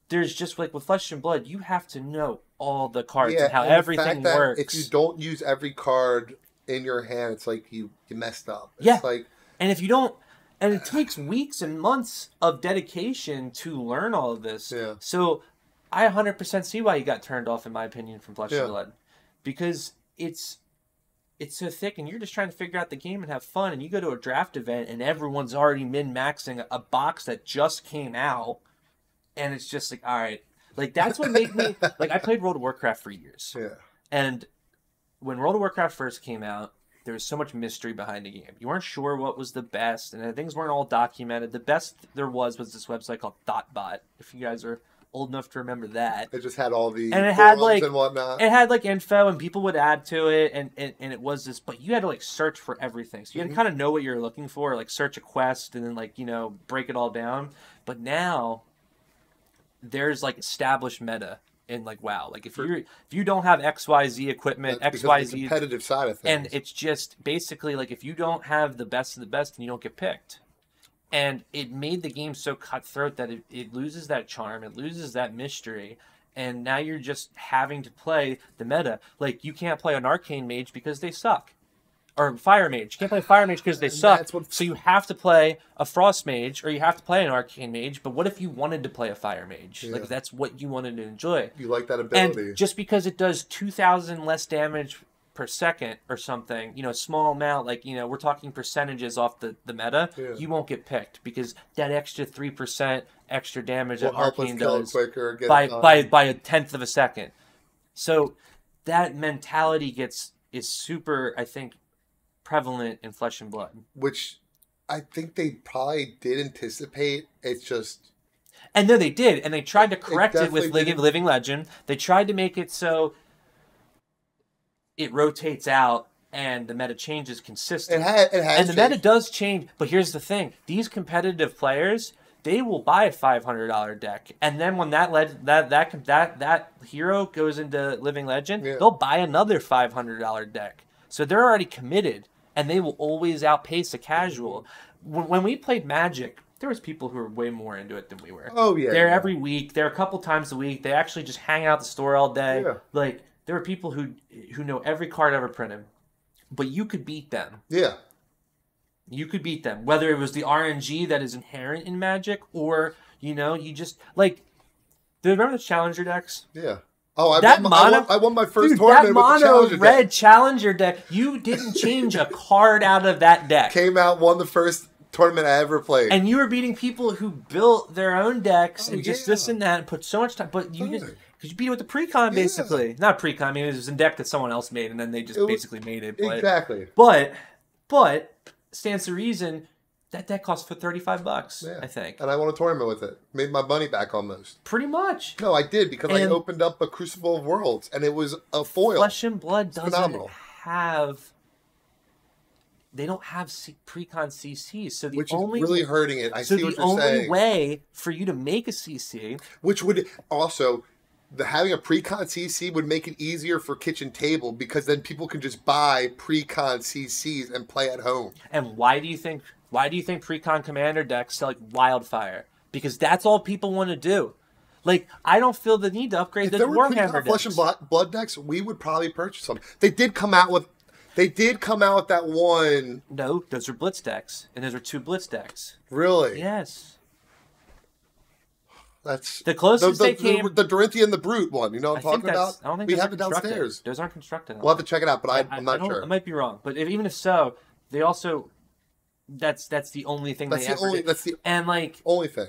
there's just like with Flesh and Blood, you have to know all the cards and how and everything works. If you don't use every card in your hand, it's like you, you messed up. It's Yeah. like And if you don't, and it takes weeks and months of dedication to learn all of this. Yeah. So I 100% see why you got turned off, in my opinion, from Flesh Yeah. and Blood. Because it's it's so thick and you're just trying to figure out the game and have fun and you go to a draft event and everyone's already min-maxing a box that just came out and it's just like all right like that's what made me like i played world of warcraft for years yeah. and when World of Warcraft first came out, there was so much mystery behind the game. You weren't sure what was the best, and things weren't all documented. The best there was was this website called Thottbot. If you guys are old enough to remember that, It just had all the And it had, like- and whatnot. it had like info, and people would add to it, and, and, and it was this. But you had to like search for everything, so you had to mm-hmm. kind of know what you're looking for, like search a quest, and then like you know break it all down. But now there's like established meta in like WoW. Like if you if you don't have X Y Z equipment, That's X because Y of the competitive side of things. and it's just basically like if you don't have the best of the best, and you don't get picked. And it made the game so cutthroat that it, it loses that charm, it loses that mystery, and now you're just having to play the meta. Like you can't play an arcane mage because they suck. Or fire mage. You can't play fire mage because they And suck. what- So you have to play a frost mage or you have to play an arcane mage. But what if you wanted to play a fire mage? Yeah. Like that's what you wanted to enjoy you like that ability. and just because it does 2000 less damage per second or something you know small amount like you know we're talking percentages off the, the meta Yeah. you won't get picked because that extra 3% extra damage will that arcane kill does quicker. By, by by a tenth of a second so that mentality gets is super i think prevalent in flesh and blood which I think they probably did anticipate. It's just And no, they did, and they tried to correct it with Living, Living Legend. They tried to make it so it rotates out and the meta changes consistent. it it has and the meta does change, but here's the thing: these competitive players, they will buy a five hundred dollar deck, and then when that led that that that that hero goes into Living Legend, Yeah. they'll buy another five hundred dollar deck. So they're already committed, and they will always outpace a casual. When, when we played Magic, there was people who were way more into it than we were. Oh yeah, They're yeah. every week. They're a couple times a week. They actually just hang out at the store all day. Yeah. Like there are people who who know every card ever printed, but you could beat them. yeah. You could beat them, whether it was the RNG that is inherent in Magic, or you know, you just like. Do you remember the Challenger decks? Yeah. Oh, I, That won, my, I, won, I won my first Dude, that tournament with the Challenger red deck. Challenger deck. You didn't change a card out of that deck. Came out, won the first tournament I ever played. and you were beating people who built their own decks Oh, and just yeah. this and that and put so much time. But you just. Because you beat it with the precon basically, not precon. I mean, it was a deck that someone else made, and then they just was- basically made it. But exactly. but but stands to reason that deck cost for thirty five bucks. Yeah. I think And I won a tournament with it. Made my money back almost. pretty much. No, I did because I opened up a Crucible of Worlds and it was a foil. Flesh and Blood doesn't phenomenal. have. They don't have C- precon CCs, so the which only is really hurting it. I so see the what you're only way for you to make a CC Which would also the having a pre-con CC would make it easier for kitchen table because then people can just buy pre-con CCs and play at home. And why do you think why do you think precon commander decks sell like wildfire? Because that's all people want to do. Like I don't feel the need to upgrade If the there were Warhammer flesh and blood, blood decks, we would probably purchase them. They did come out with they did come out with that one. No, those are blitz decks, and those are two blitz decks. Really? Yes, That's The closest the, they came- The, the Dorinthian the Brute one. You know what I I'm think talking about? I don't think we have it downstairs. Those aren't constructed. We'll have to check it out, but I, I, I'm not don't- sure. I might be wrong, but if, even if so, they also that's that's the only thing That's they the only. did. That's the And like only thing.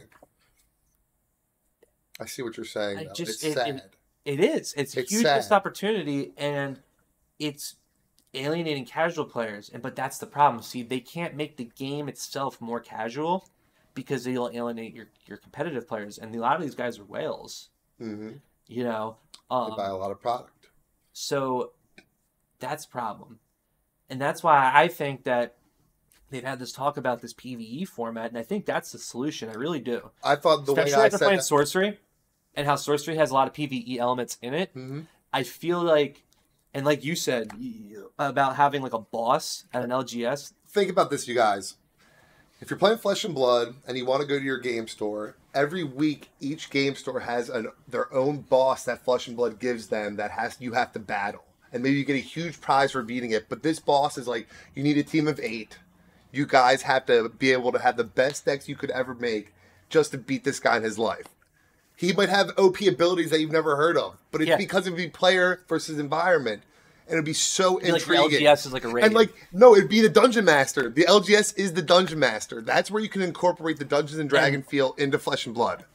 I see what you're saying. I just- it's it- sad. it- It is. It's a It's huge missed opportunity, and it's alienating casual players. And but that's the problem. See, they can't make the game itself more casual because they'll alienate your your competitive players. And a lot of these guys are whales. Mhm. You know, They um, buy a lot of product. so that's a problem, and that's why I think that they've had this talk about this PVE format, and I think that's the solution. I really do. I thought the way Especially I after said playing that, sorcery, and how sorcery has a lot of PVE elements in it. Mhm. I feel like, and like you said about having like a boss at an LGS, think about this, you guys. If you're playing Flesh and Blood and you want to go to your game store, every week each game store has an, their own boss that Flesh and Blood gives them that has you have to battle, and maybe you get a huge prize for beating it. But this boss is like you need a team of eight. You guys have to be able to have the best decks you could ever make just to beat this guy in his life. He might have OP abilities that you've never heard of, but it's Yeah. because of the player versus environment, and it'd be so I feel like the intriguing. LGS is like a raid. And like, no, it'd be the dungeon master. The LGS is the dungeon master. That's where you can incorporate the Dungeons and Dragon feel into Flesh and Blood.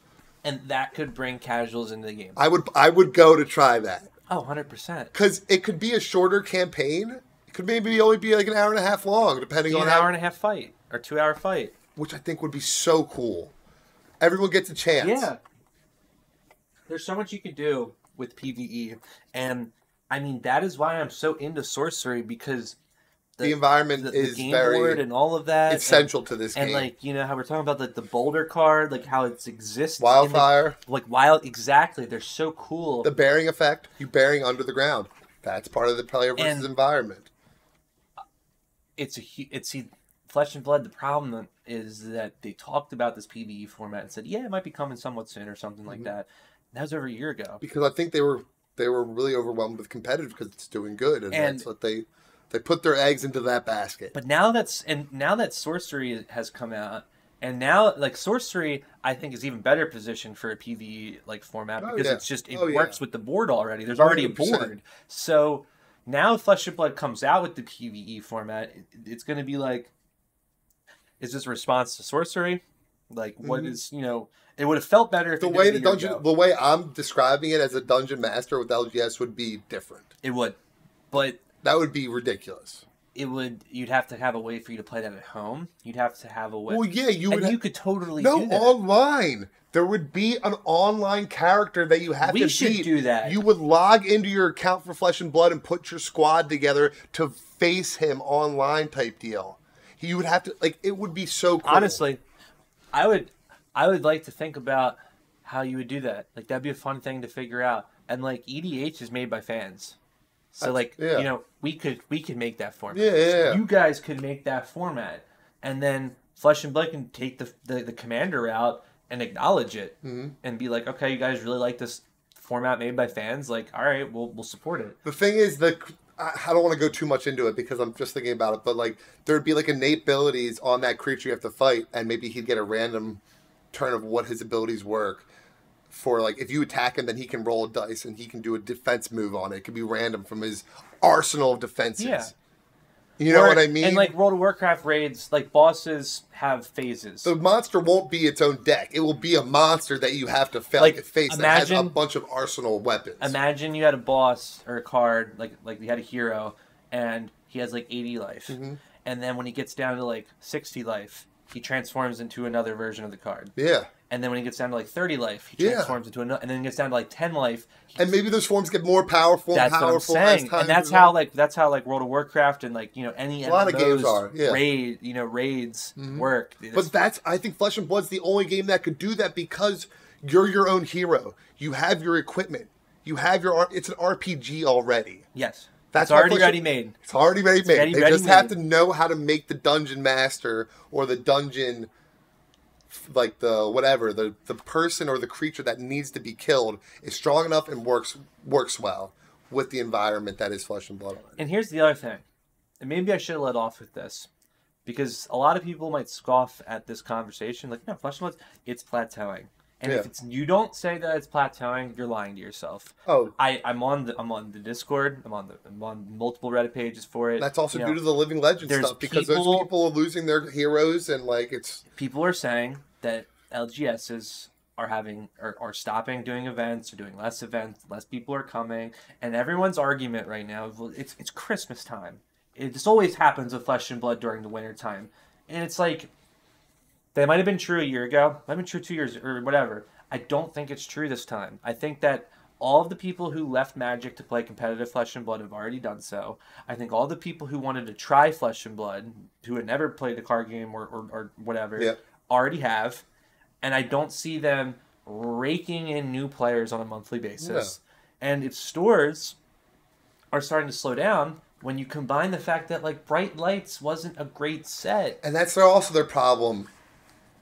and that could bring casuals into the game. I would, I would go to try that Oh, 100 percent. because it could be a shorter campaign. It could maybe only be like an hour and a half long, depending on An hour how, and a half fight or two hour fight. which I think would be so cool. Everyone gets a chance. Yeah. There's so much you can do with PVE, and I mean that is why I'm so into sorcery because the, environment the, is the game very board and all of that. it's and- essential to this and game. And like you know how we're talking about the, the boulder card like how it exists in the- Wildfire, like wild exactly they're so cool the bearing effect, you bearing under the ground. That's part of the player versus And- environment. it's a it's see flesh and blood the problem is that they talked about this pve format and said yeah it might be coming somewhat soon or something like Mhm. that that was over a year ago because I think they were they were really overwhelmed with competitive because it's doing good, and, And- that's what they they put their eggs into that basket. but now that's and now that sorcery has come out and now like sorcery i think is even better positioned for a pve like format Oh, because yeah. it's just it Oh, yeah. works with the board already there's already a 100%. board so now flesh and blood comes out with the pve format it's going to be like is this a response to sorcery like what Mhm. is you know it would have felt better if the way it the dungeon, ago. the way I'm describing it as a dungeon master with LGS would be different. it would but That would be ridiculous. it would you'd have to have a way for you to play that at home you'd have to have a way Well, yeah, you would. and ha- you could totally no do that. online. There would be an online character that you have we to should beat. do that You would log into your account for Flesh and Blood and put your squad together to face him online type deal. You would have to like it would be so cool. honestly i would i would like to think about how you would do that like that'd be a fun thing to figure out and like edh is made by fans so That's- like yeah. you know we could we could make that format Yeah, yeah, yeah. you guys could make that format and then flesh and blood can take the the, the commander out and acknowledge it Mhm. and be like okay you guys really like this format made by fans like all right we'll we'll support it The thing is, the I I don't want to go too much into it because I'm just thinking about it. But like, there'd be like innate abilities on that creature you have to fight, and maybe he'd get a random turn of what his abilities work. For like, if you attack him, then he can roll a dice and he can do a defense move on it. It could be random from his arsenal of defenses. Yeah. You know Or- what I mean? and like world of warcraft raids like bosses have phases the monster won't be its own deck. It will be a monster that you have to fa- Like, face that has a bunch of arsenal weapons. Imagine you had a boss or a card, like like you had a hero, and he has like 80 life, Mm-hmm. and then when he gets down to like 60 life, he transforms into another version of the card, yeah. and then when he gets down to like 30 life, he Yeah. transforms into another, and then he gets down to like 10 life. And maybe those forms get more powerful. that's and what I'm saying, and that's how like that's how like World of Warcraft and like you know any A lot of games are, yeah. Mm-hmm. raid you know raids work. But that's I think Flesh and Blood's the only game that could do that because you're your own hero. You have your equipment. You have your. It's an RPG already. yes, That's it's already ready made. It's already ready made. ready- they ready just have to know how to make the dungeon master or the dungeon, like the whatever the the person or the creature that needs to be killed is strong enough and works works well with the environment that is Flesh and Blood. already. And here's the other thing, and maybe I should have let off with this, because a lot of people might scoff at this conversation, like, no, Flesh and Blood, it's plateauing. And if it's you don't say that it's plateauing, you're lying to yourself. Oh, I, I'm on the I'm on the Discord. I'm on the I'm on multiple Reddit pages for it. that's also You due know, to the Living Legend stuff because those people- people are losing their heroes and like it's people are saying that LGSs are having are, are stopping doing events or doing less events less people are coming and everyone's argument right now is, it's it's christmas time it this always happens with flesh and blood during the winter time and it's like that might have been true a year ago might have been true two years or whatever i don't think it's true this time i think that all of the people who left magic to play competitive flesh and blood have already done so i think all the people who wanted to try flesh and blood who had never played the card game or, or, or whatever Yeah. already have and I don't see them raking in new players on a monthly basis. And if stores are starting to slow down, when you combine the fact that like Bright Lights wasn't a great set, And that's also their problem.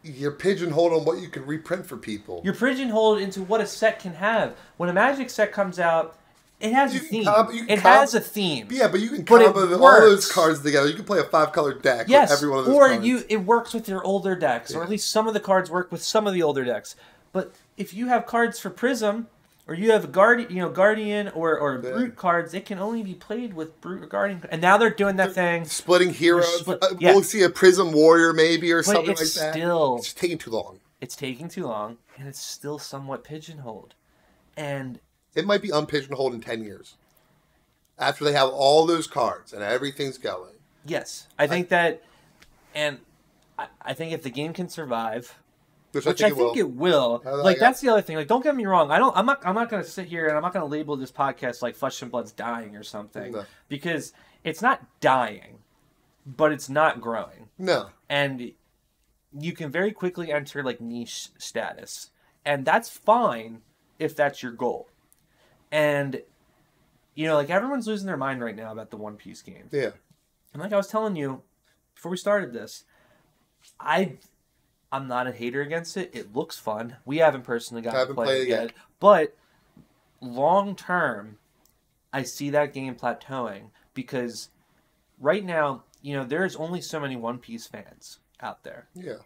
You're pigeonholed on what you can reprint for people. you're pigeonholed into what a set can have. When a Magic set comes out, it has You a theme. it has a theme. yeah, but you can But combo all those cards together. You can play a five color deck Yes, with every one of those or cards. you it works with your older decks, or at least some of the cards work with some of the older decks. But if you have cards for Prism, or you have guardian, you know, guardian or or Yeah. brute cards, it can only be played with brute or guardian. And now they're doing that thing, Splitting heroes. split- uh, yeah. We'll see a Prism Warrior maybe or but something like that. still It's taking too long. it's taking too long, and it's still somewhat pigeonholed. And It might be unpigeonholed in 10 years. After they have all those cards and everything's going. yes, I think that, and I, I think if the game can survive, Which, which I I think, think it will. it will. I like it. that's the other thing. Like, don't get me wrong. I don't. I'm not. I'm not going to sit here and I'm not going to label this podcast like Flesh and Blood's dying or something No. because it's not dying, but it's not growing, No. and you can very quickly enter like niche status, and that's fine if that's your goal. And you know, like everyone's losing their mind right now about the One Piece game. Yeah. And like I was telling you before we started this, I I'm not a hater against it. It looks fun. We haven't personally gotten Haven't to play it yet. yet. But long term, I see that game plateauing because right now, you know, there's only so many One Piece fans out there. Yeah.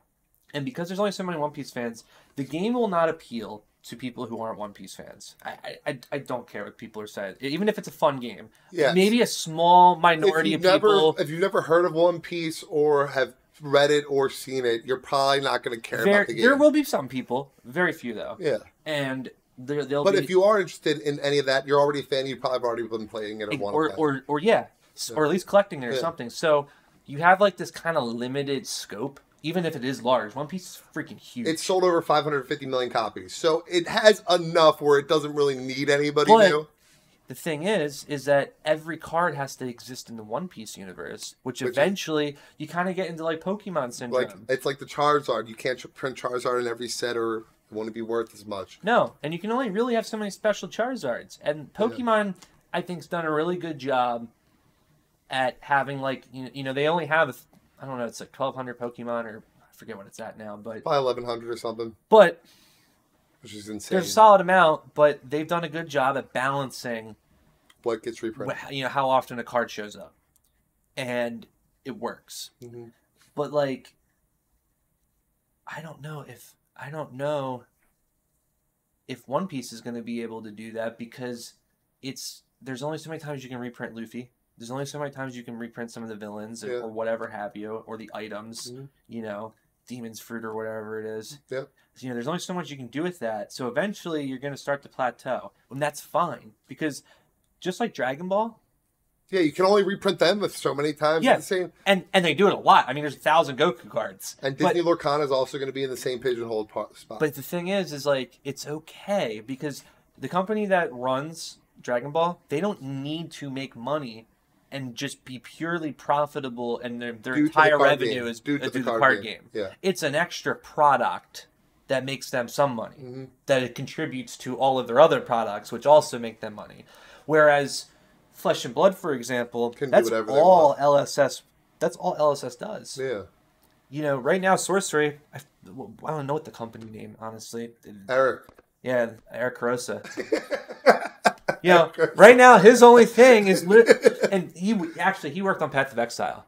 And because there's only so many One Piece fans, the game will not appeal to people who aren't One Piece fans. I I, I, don't care what people are saying. Even if it's a fun game. Yeah, Maybe a small minority of people if you've never heard of One Piece or have read it or seen it, you're probably not going to care there, about the game. there will be some people, very few though, yeah. and there they'll But be if you are interested in any of that, you're already a fan, you probably already been playing it or or, or or yeah, or at least collecting it or Yeah. something. So you have like this kind of limited scope, even if it is large. One Piece is freaking huge. It's sold over 550 million copies. So it has enough where it doesn't really need anybody But- new. The thing is, is that every card has to exist in the One Piece universe, which, Which- eventually you kind of get into like Pokemon syndrome. Like it's like the Charizard. You can't print Charizard in every set or it won't be worth as much. No, and you can only really have so many special Charizards. And Pokemon, I think's done a really good job at having like you know, they only have I don't know it's like twelve hundred Pokemon or I forget what it's at now, but Probably 1100 or something, but which is insane. there's a solid amount. But they've done a good job at balancing what gets reprinted. you know how often a card shows up, and it works. Mhm. But like, I don't know if I don't know if One Piece is going to be able to do that because it's there's only so many times you can reprint Luffy. There's only so many times you can reprint some of the villains or- Yeah. or whatever have you, or the items, Mhm. you know, Demon's Fruit or whatever it is. Yep. So, you know, there's only so much you can do with that. So eventually you're going to start to plateau. And that's fine because just like Dragon Ball, Yeah, you can only reprint them with so many times. Yeah. Same. and and they do it a lot. I mean, there's a thousand Goku cards. And But- Disney Lorcana is also going to be in the same pigeonhole spot. But the thing is, is like it's okay because the company that runs Dragon Ball, they don't need to make money and just be purely profitable, and their, their to the entire revenue game. is Due to to the the card card game. game. Yeah. It's an extra product that makes them some money. Mhm. That it contributes to all of their other products, which also make them money. Whereas Flesh and Blood, for example, Can that's all. LSS. That's all LSS does yeah. you know, right now, Sorcery, I, I don't know what the company name, honestly. Eric. Yeah, Eric Curiosa. you know, right now, his only thing is, and he actually he worked on Path of Exile.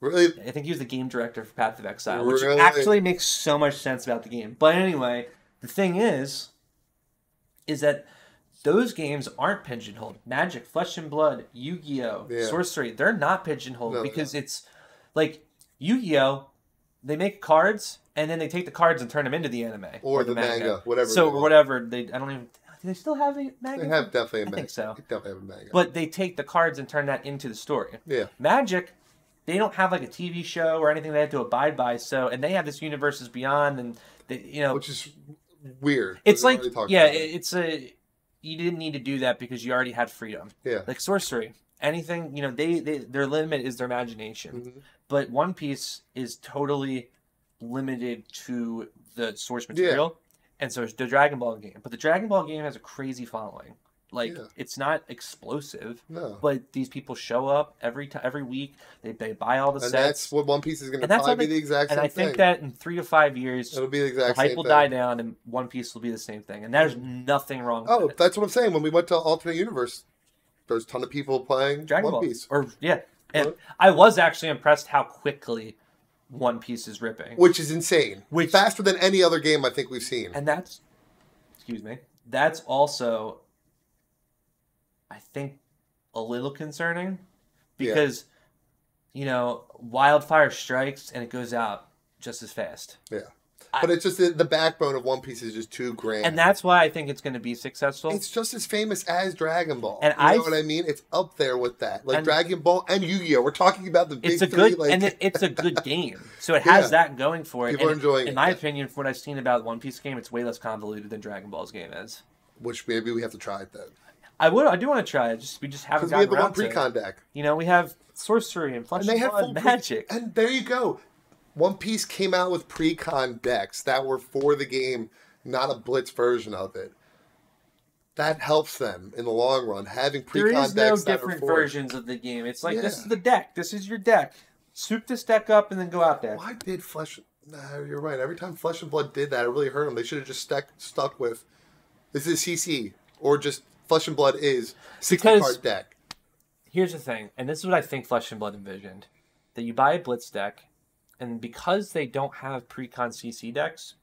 Really? I think he was the game director for Path of Exile, which Really? actually makes so much sense about the game. But anyway, the thing is, is that those games aren't pigeonholed. Magic, Flesh and Blood, Yu-Gi-Oh, Yeah. Sorcery, they're not pigeonholed No, because it's like Yu-Gi-Oh they make cards and then they take the cards and turn them into the anime Or the manga, whatever So they whatever they, I don't even. Do they still have a manga? They have definitely a manga. I think so. They definitely have a manga. But they take the cards and turn that into the story. yeah. Magic, they don't have like a TV show or anything they have to abide by. So, and they have this universes beyond, and they, you know, Which is weird. it's like yeah, it's a you didn't need to do that because you already had freedom. yeah. Like sorcery, anything you know, they, they their limit is their imagination. Mhm. But One Piece is totally limited to the source material, and so it's the Dragon Ball game. But the Dragon Ball game has a crazy following. Like Yeah. it's not explosive, No. but these people show up every time, every week. They, they buy all the And sets, that's what One Piece is going to And probably be the exact and same I think thing. that in three to five years, It'll be the exact. the hype same will thing. die down, and One Piece will be the same thing. And there's nothing wrong. with Oh, it. that's what I'm saying. When we went to alternate universe, there's a ton of people playing Dragon One Ball, Piece, or yeah. And What? I was actually impressed how quickly One Piece is ripping. which is insane. Which- faster than any other game I think we've seen. And that's, excuse me, that's also, I think, a little concerning Yeah. because, you know, wildfire strikes and it goes out just as fast. yeah, I- but it's just the, the backbone of One Piece is just too grand. And that's why I think it's going to be successful. it's just as famous as Dragon Ball. And you know I've- what I mean? It's up there with that, like Dragon Ball and Yu Gi Oh. We're talking about the big it's a three. good like, and it, it's a good game. So it has Yeah. that going for it. People are enjoying in it, my yeah. opinion, from what I've seen about One Piece game, it's way less convoluted than Dragon Ball's game is. which maybe we have to try it then I would, I do want to try it. Just we just haven't because we gotten have the one around to it. precon deck. You know, we have sorcery and flesh And and, they have blood, pre- magic. and there you go. One Piece came out with pre-con decks that were for the game, not a blitz version of it. That helps them in the long run. Having there pre-con is no decks that are different versions of the game. It's like this is the deck. This is your deck. Soup this deck up and then go out there. Why did Flesh? No, you're right. Every time Flesh and Blood did that, it really hurt them. They should have just stuck stuck with this is CC or just Flesh and Blood is sixty Because- card deck. Here's the thing, and this is what I think Flesh and Blood envisioned: that you buy a Blitz deck, and because they don't have pre-con CC decks,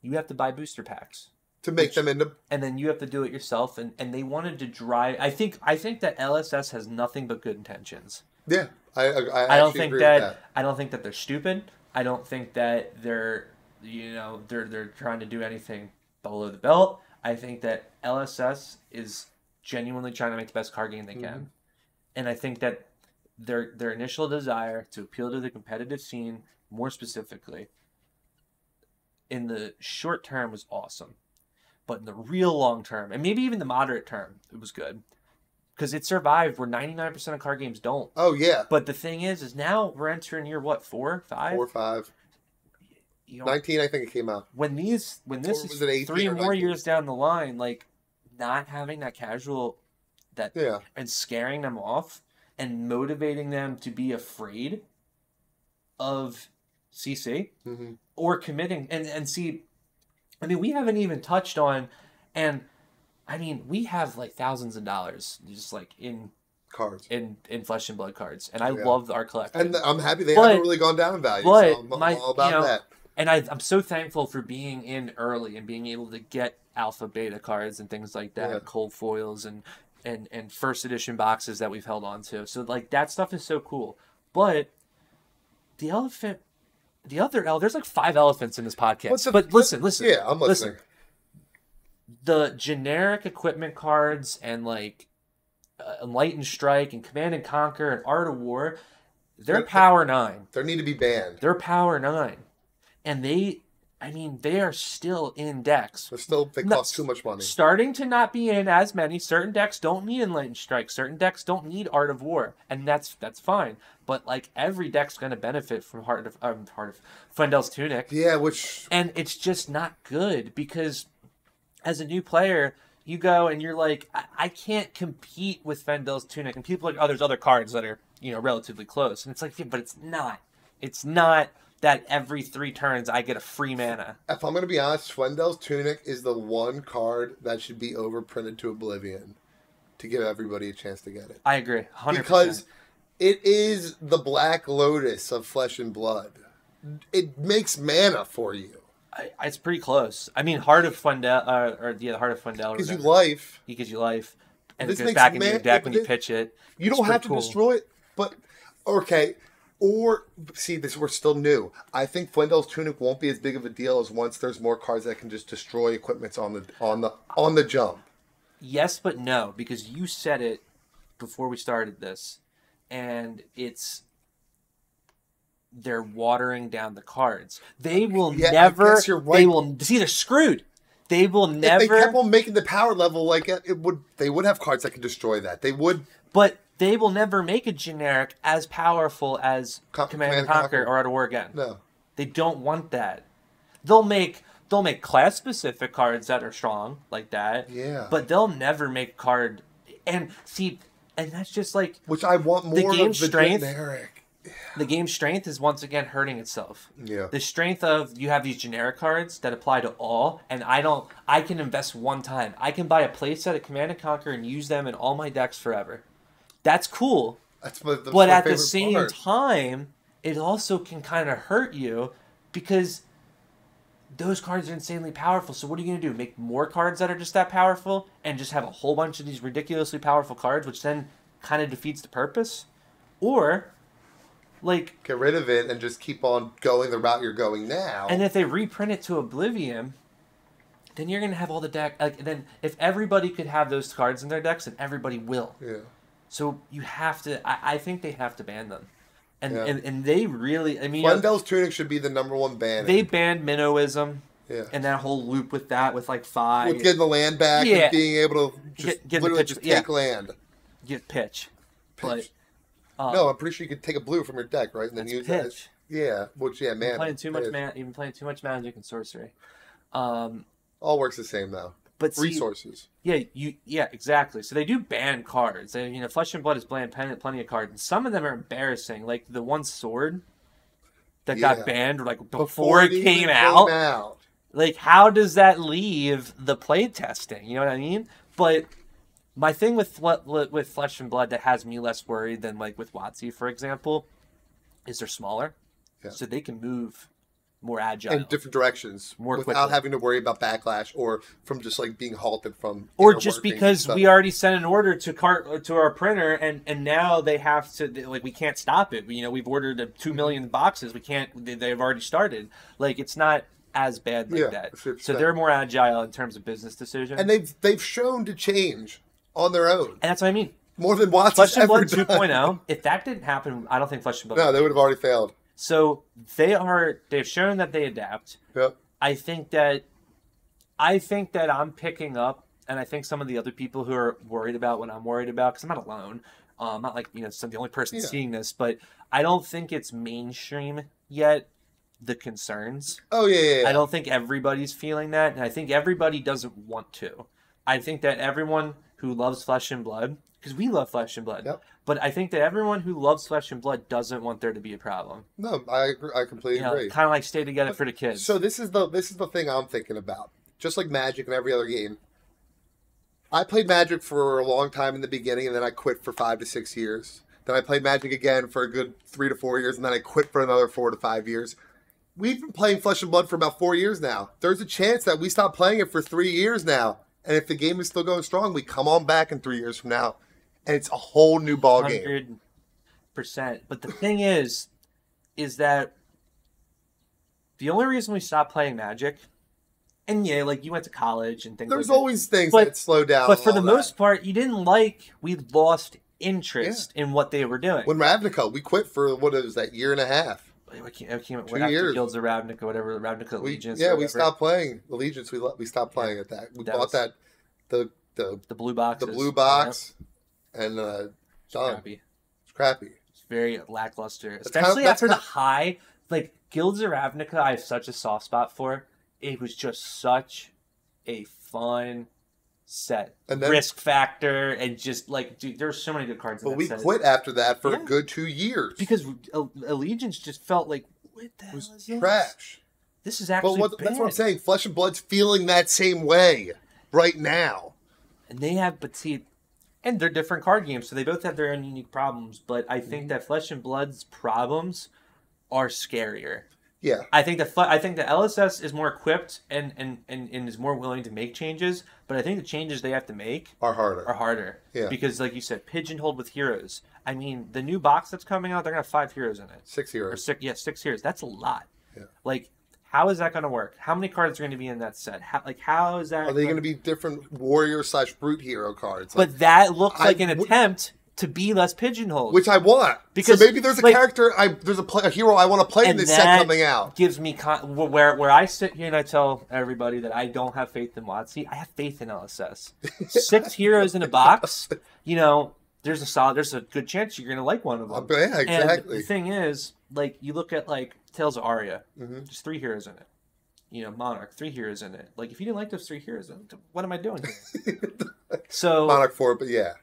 you have to buy booster packs. To make Which- them into and then you have to do it yourself and, and they wanted to drive i think i think that lss has nothing but good intentions yeah, I I, I, i don't think that, that. i don't think that they're stupid i don't think that they're you know they're they're trying to do anything below the belt i think that lss is genuinely trying to make the best card game they can Mm-hmm. and i think that their their initial desire to appeal to the competitive scene more specifically in the short term was awesome but in the real long term and maybe even the moderate term it was good because it survived where 99% of card games don't Oh yeah, but the thing is is now we're entering year what four five four or five. you know Nineteen, I think it came out. when these when this is three more 19? years down the line like not having that casual that Yeah, and scaring them off and motivating them to be afraid of cc hmm or committing and and see i mean we haven't even touched on and i mean we have like thousands of dollars just like in cards. in in flesh and blood cards and i Yeah. love our collection And I'm happy they But- haven't really gone down in value. but so I'm, I'm my- all about you know, that. And I, i'm so thankful for being in early and being able to get alpha beta cards and things like that Yeah. cold foils and and and first edition boxes that we've held on to so like that stuff is so cool but the elephant the other ele- there's like five elephants in this podcast the- but listen listen Yeah, I'm listen. listening. the generic equipment cards and like uh, enlightened strike and command and conquer and art of war they're Yep. power nine They need to be banned. they're power nine and they i mean they are still in decks. They're still they cost too much money. starting to not be in as many. Certain decks don't need enlightened strike. Certain decks don't need art of war. And that's that's fine. But like every deck's going to benefit from heart of um, heart of Fyendal's tunic. Yeah, which and it's just not good because as a new player you go and you're like I, I can't compete with Fyendal's tunic. And people are like oh there's other cards that are you know relatively close. And it's like yeah, but it's not. It's not that every three turns I get a free mana if I'm gonna be honest, Schwendel's tunic is the one card that should be overprinted to oblivion to give everybody a chance to get it. I agree 100% Because it is the black lotus of flesh and blood. It makes mana for you. I, it's pretty close I mean Heart of Fyendal uh, or yeah the Heart of Fyendal Gives you life. he gives you life and This it goes back into your deck when you pitch it You It's don't have to cool. destroy it, but okay. Or see, this we're still new. I think Fyendal's tunic won't be as big of a deal as once there's more cards that can just destroy equipments on the on the on the jump. Yes, but no, because you said it before we started this, and it's they're watering down the cards. They will Yeah, never. you're They will see. They're screwed. They will never. If they kept on making the power level like it, it would, they would have cards that can destroy that. They would. But they will never make a generic as powerful as Co- Command and Conquer Conquer. or Art of War again. No. They don't want that. They'll make they'll make class specific cards that are strong like that. Yeah. But they'll never make card and see and that's just like Which I want more The game of the strength- generic. the game's strength is once again hurting itself. Yeah. The strength of you have these generic cards that apply to all, and I don't. I can invest one time. I can buy a playset of Command and Conquer and use them in all my decks forever. That's cool. That's my, that's but at the same part. time, it also can kind of hurt you because those cards are insanely powerful. So what are you going to do? Make more cards that are just that powerful and just have a whole bunch of these ridiculously powerful cards, which then kind of defeats the purpose? Or like Get rid of it and just keep on going the route you're going now. and if they reprint it to Oblivion, then you're gonna have all the deck. Like then, if everybody could have those cards in their decks, then everybody will. yeah. So you have to. I, I think they have to ban them, and Yeah. and, and they really. I mean, know, tunic should be the number one ban. they banned Minnowism yeah. and that whole loop with that with like five With getting the land back Yeah. and being able to just Get- get literally pitch- just yeah. take land. get pitch, Pitch. but uh, no, I'm pretty sure you could take a blue from your deck, right? And then use that. Yeah, which yeah, man. Playing too much man, even playing too much magic and sorcery. Um, All works the same though. But see, Resources. Yeah, you yeah, exactly. So they do ban cards. They, you know, Flesh and Blood has banned plenty, plenty of cards, and some of them are embarrassing. Like the one sword that Yeah. got banned like before, it even came out. out. Like, how does that leave the play testing? You know what I mean? But my thing with with Flesh and Blood that has me less worried than like with WotC, for example, is they're smaller, Yeah. so they can move more agile. in different directions More without quickly. having to worry about backlash or from just like being halted from or just because we already sent an order to cart to our printer and and now they have to like we can't stop it you know we've ordered uh, Mm-hmm. 2 million boxes we can't they, they've already started like it's not as bad like Yeah, that so they're more agile in terms of business decisions and they've they've shown to change on their own and that's what i mean more than Watts flesh and blood done. 2.0 if that didn't happen i don't think flesh and blood No, they would have already failed. So they are they've shown that they adapt Yep. I think that I think that I'm picking up, and I think some of the other people who are worried about what I'm worried about, because I'm not alone. Um, I'm not like you know, some the only person Yeah. seeing this, but I don't think it's mainstream yet. The concerns. Oh yeah, yeah, yeah. I don't think everybody's feeling that, and I think everybody doesn't want to. I think that everyone who loves flesh and blood, because we love flesh and blood, Yep. But I think that everyone who loves flesh and blood doesn't want there to be a problem. No, I agree, I completely You know, agree. kind of like stay together for the kids. So this is the this is the thing I'm thinking about. Just like Magic and every other game. I played Magic for a long time in the beginning and then I quit for 5 to 6 years. Then I played Magic again for a good 3 to 4 years and then I quit for another 4 to 5 years. We've been playing Flesh and Blood for about 4 years now. There's a chance that we stop playing it for 3 years now. And if the game is still going strong, we come on back in 3 years from now and it's a whole new ball game. percent. But the thing is, is that the only reason we stopped playing Magic, and yeah, like you went to college and things. There's like always things But- that slow down. that. but for the that. most part, you didn't like. We lost interest in what they were doing. when Ravnica, we quit for what is that year and a half. I came, I came Two years. Guilds of Ravnica, whatever Ravnica We, Allegiance. yeah, we stopped playing Allegiance. We we stopped playing at that. We That bought was- that the the the blue box. the blue box and uh, done. Crappy. It's crappy. It's very lackluster, kind of- especially that's after the high. Like Guilds of Ravnica, I have such a soft spot for. It was just such a fun set, And then- risk factor, and just like dude, there's so many good cards. in But we set. quit after that for Yeah. a good two years. because Allegiance just felt like what the it hell was is this? trash. This is But actually what, that's what I'm saying. Flesh and Blood's feeling that same way right now. And they have, but see, and they're different card games, so they both have their own unique problems. But I Mm-hmm. think that Flesh and Blood's problems are scarier. Yeah. I think the I think the LSS is more equipped and, and, and, and is more willing to make changes, but I think the changes they have to make Are harder. are harder. Yeah. Because like you said, pigeonholed with heroes. I mean, the new box that's coming out, they're gonna have five heroes in it. Six Or heroes. six yeah, six heroes. That's a lot. Yeah. Like, how is that gonna work? How many cards are gonna be in that set? How, like how is that Are they going to be different warrior slash brute hero cards? Like, But that looks I like an attempt to be less pigeonholed. which I want. Because, so maybe there's a like- character. I there's a, play, a hero I want to play in this set coming out. gives me con- where where I sit here and I tell everybody that I don't have faith in WotC. I have faith in LSS. Six heroes in a box. You know, there's a solid. There's a good chance you're gonna like one of them. Uh, yeah, And exactly. the thing is, like you look at like Tales of Aria, Mhm. just three heroes in it. You know, Monarch, three heroes in it. Like if you didn't like those three heroes, then what am I doing so Monarch four, but yeah,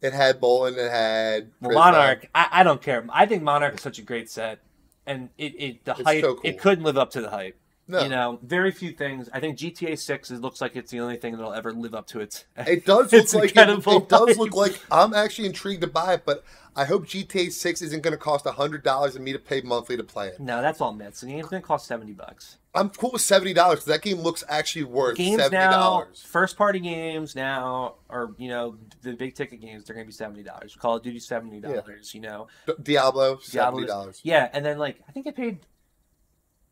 it had Boltyn. It had Monarch, I, I don't care. I think Monarch is such a great set, and it, it the It's hype so cool. it couldn't live up to the hype. No. You know, very few things. I think GTA Six is, looks like it's the only thing that'll ever live up to its. It does look It's like it, it does look like I'm actually intrigued to buy it, but I hope GTA Six isn't going to cost hundred dollars and me to pay monthly to play it. no, that's all myths. The game's gonna cost seventy bucks. I'm cool with seventy dollars because that game looks actually worth Games seventy now, dollars. first party games now, or you know, the big ticket games, they're gonna be seventy dollars. Call of Duty seventy dollars. You know, Diablo seventy dollars. Yeah, and then like I think I paid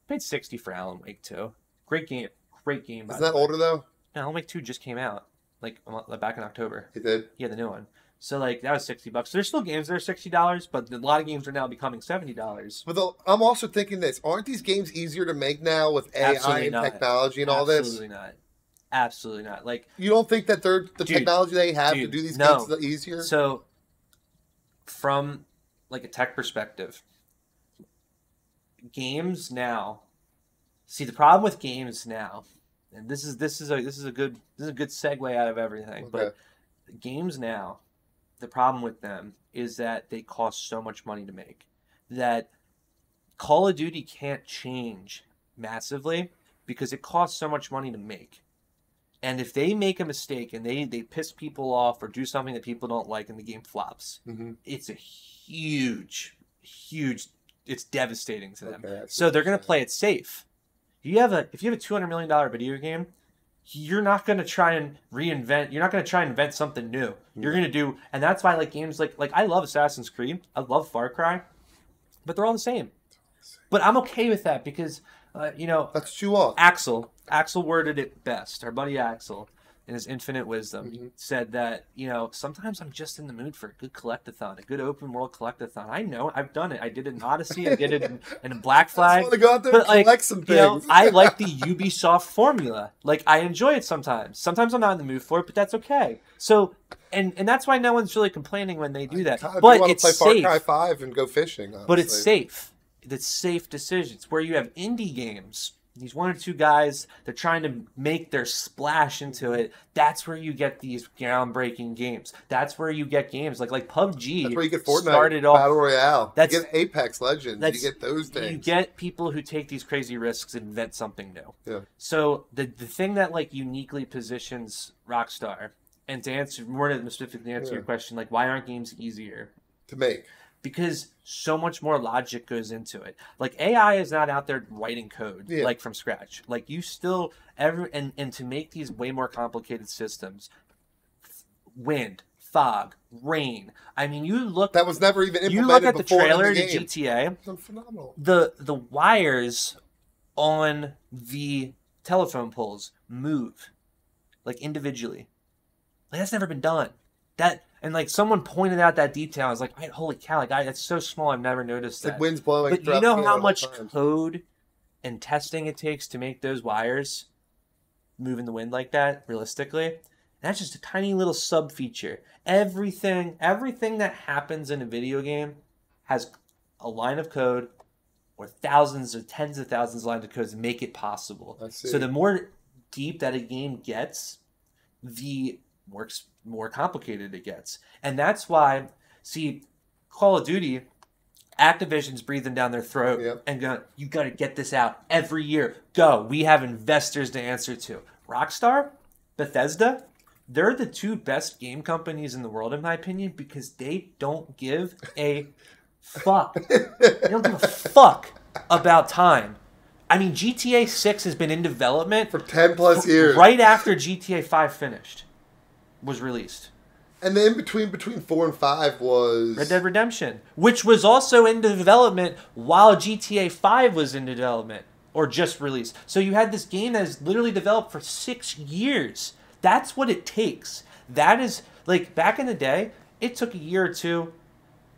paid sixty for Alan Wake 2. Great game, great game. Isn't that older though? No, Alan Wake 2 just came out, like, back in October. It did. Yeah, the new one. So, like, that was 60 bucks. There's still games that are $60, but a lot of games are now becoming $70. But the, I'm also thinking this: aren't these games easier to make now with AI Absolutely and not. technology and all this? Absolutely not. Absolutely not. Like, You don't think that they're the Dude, technology they have to do these no. games easier? so, from, like, a tech perspective, games now, see, the problem with games now, and this is, this is a, this is a good, this is a good segue out of everything, but games now, the problem with them is that they cost so much money to make that Call of Duty can't change massively because it costs so much money to make. And if they make a mistake and they, they piss people off or do something that people don't like and the game flops, hmm it's a huge, huge, it's devastating to them. Okay, So they're going to play it safe. You have a if you have a two hundred million dollar video game, you're not going to try and reinvent. You're not going to try and invent something new. You're going to do, and that's why like games like like I love Assassin's Creed. I love Far Cry, but they're all the same. But I'm okay with that because uh, you know That's what you. Axel Axel worded it best. Our buddy Axel, in his infinite wisdom, Mhm. said that you know sometimes I'm just in the mood for a good collectathon, a good open world collectathon. I know I've done it. I did it in Odyssey. I did it in, in Black I Flag. just want to go out there But and like, collect some you know, things. I like the Ubisoft formula. Like I enjoy it sometimes. Sometimes I'm not in the mood for it, but that's okay. So, and and that's why no one's really complaining when they do that. Todd, but it's play safe. Far Cry Five and go fishing. But it's safe. It's safe decisions where you have indie games. These one or two guys, they're trying to make their splash into it. That's where you get these groundbreaking games. That's where you get games like like PUBG. That's where you get Fortnite started off. Battle Royale. That's- you get Apex Legends. You get those things You get people who take these crazy risks and invent something new. Yeah. So the the thing that like uniquely positions Rockstar, and to answer more specifically answer Yeah. your question, like why aren't games easier? to make. Because so much more logic goes into it. Like AI is not out there writing code Yeah. like from scratch. Like you still ever and and to make these way more complicated systems, wind, fog, rain. I mean, you look That was never even you implemented look at the trailer the to. GTA. Phenomenal. The the wires on the telephone poles move like individually. Like that's never been done. That and like someone pointed out that detail. I was like, "I- holy cow! Like I, that's so small. I've never noticed that. like winds blowing. But you know how much code and testing it takes to make those wires move in the wind like that realistically? That's just a tiny little sub feature. Everything, everything that happens in a video game has a line of code or thousands or tens of thousands of lines of code to make it possible. So the more deep that a game gets, the works more complicated it gets. And that's why, see, Call of Duty, Activision's breathing down their throat Yep. and going, you got to get this out every year. Go. We have investors to answer to. Rockstar, Bethesda, they're the two best game companies in the world, in my opinion, because they don't give a fuck. they don't give a fuck about time. I mean, GTA 6 has been in development For 10 plus years. right after GTA 5 finished, was released. And then in between between 4 and 5 was Red Dead Redemption, which was also in development while GTA 5 was in development or just released. So you had this game that is literally developed for six years. That's what it takes. That is like back in the day, it took a year or two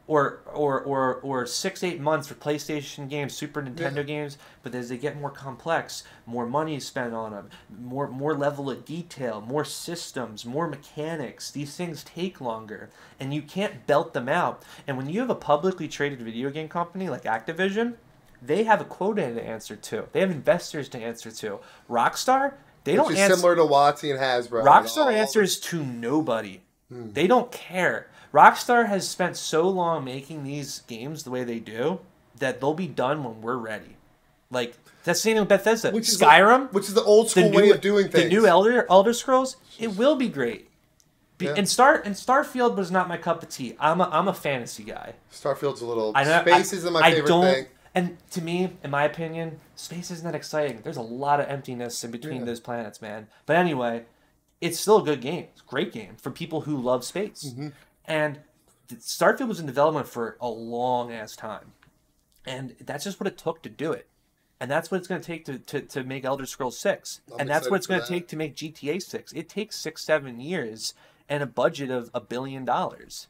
or or or or six eight months for PlayStation games, Super Nintendo Yeah. games. But as they get more complex, more money is spent on them, more more level of detail, more systems, more mechanics. These things take longer, and you can't belt them out. And when you have a publicly traded video game company like Activision, they have a quota to answer to. They have investors to answer to. Rockstar, they which don't is answer. similar to WotC and Hasbro. Rockstar answers to nobody. Hmm. They don't care. Rockstar has spent so long making these games the way they do that they'll be done when we're ready. Like that's the same with Bethesda. which is Skyrim, the, which is the old the school way new of doing things. the new Elder Elder Scrolls, it will be great. Be, Yeah. And Star and Starfield was not my cup of tea. I'm a I'm a fantasy guy. Starfield's a little I know space I, isn't my I favorite don't, thing. And to me, in my opinion, space isn't that exciting. There's a lot of emptiness in between Yeah. those planets, man. But anyway, it's still a good game. It's a great game for people who love space. Mm-hmm. And Starfield was in development for a long ass time. And that's just what it took to do it. And that's what it's going to take to, to, to make Elder Scrolls 6. I'm and that's what it's going to take to make GTA 6. It takes six, seven years and a budget of a billion dollars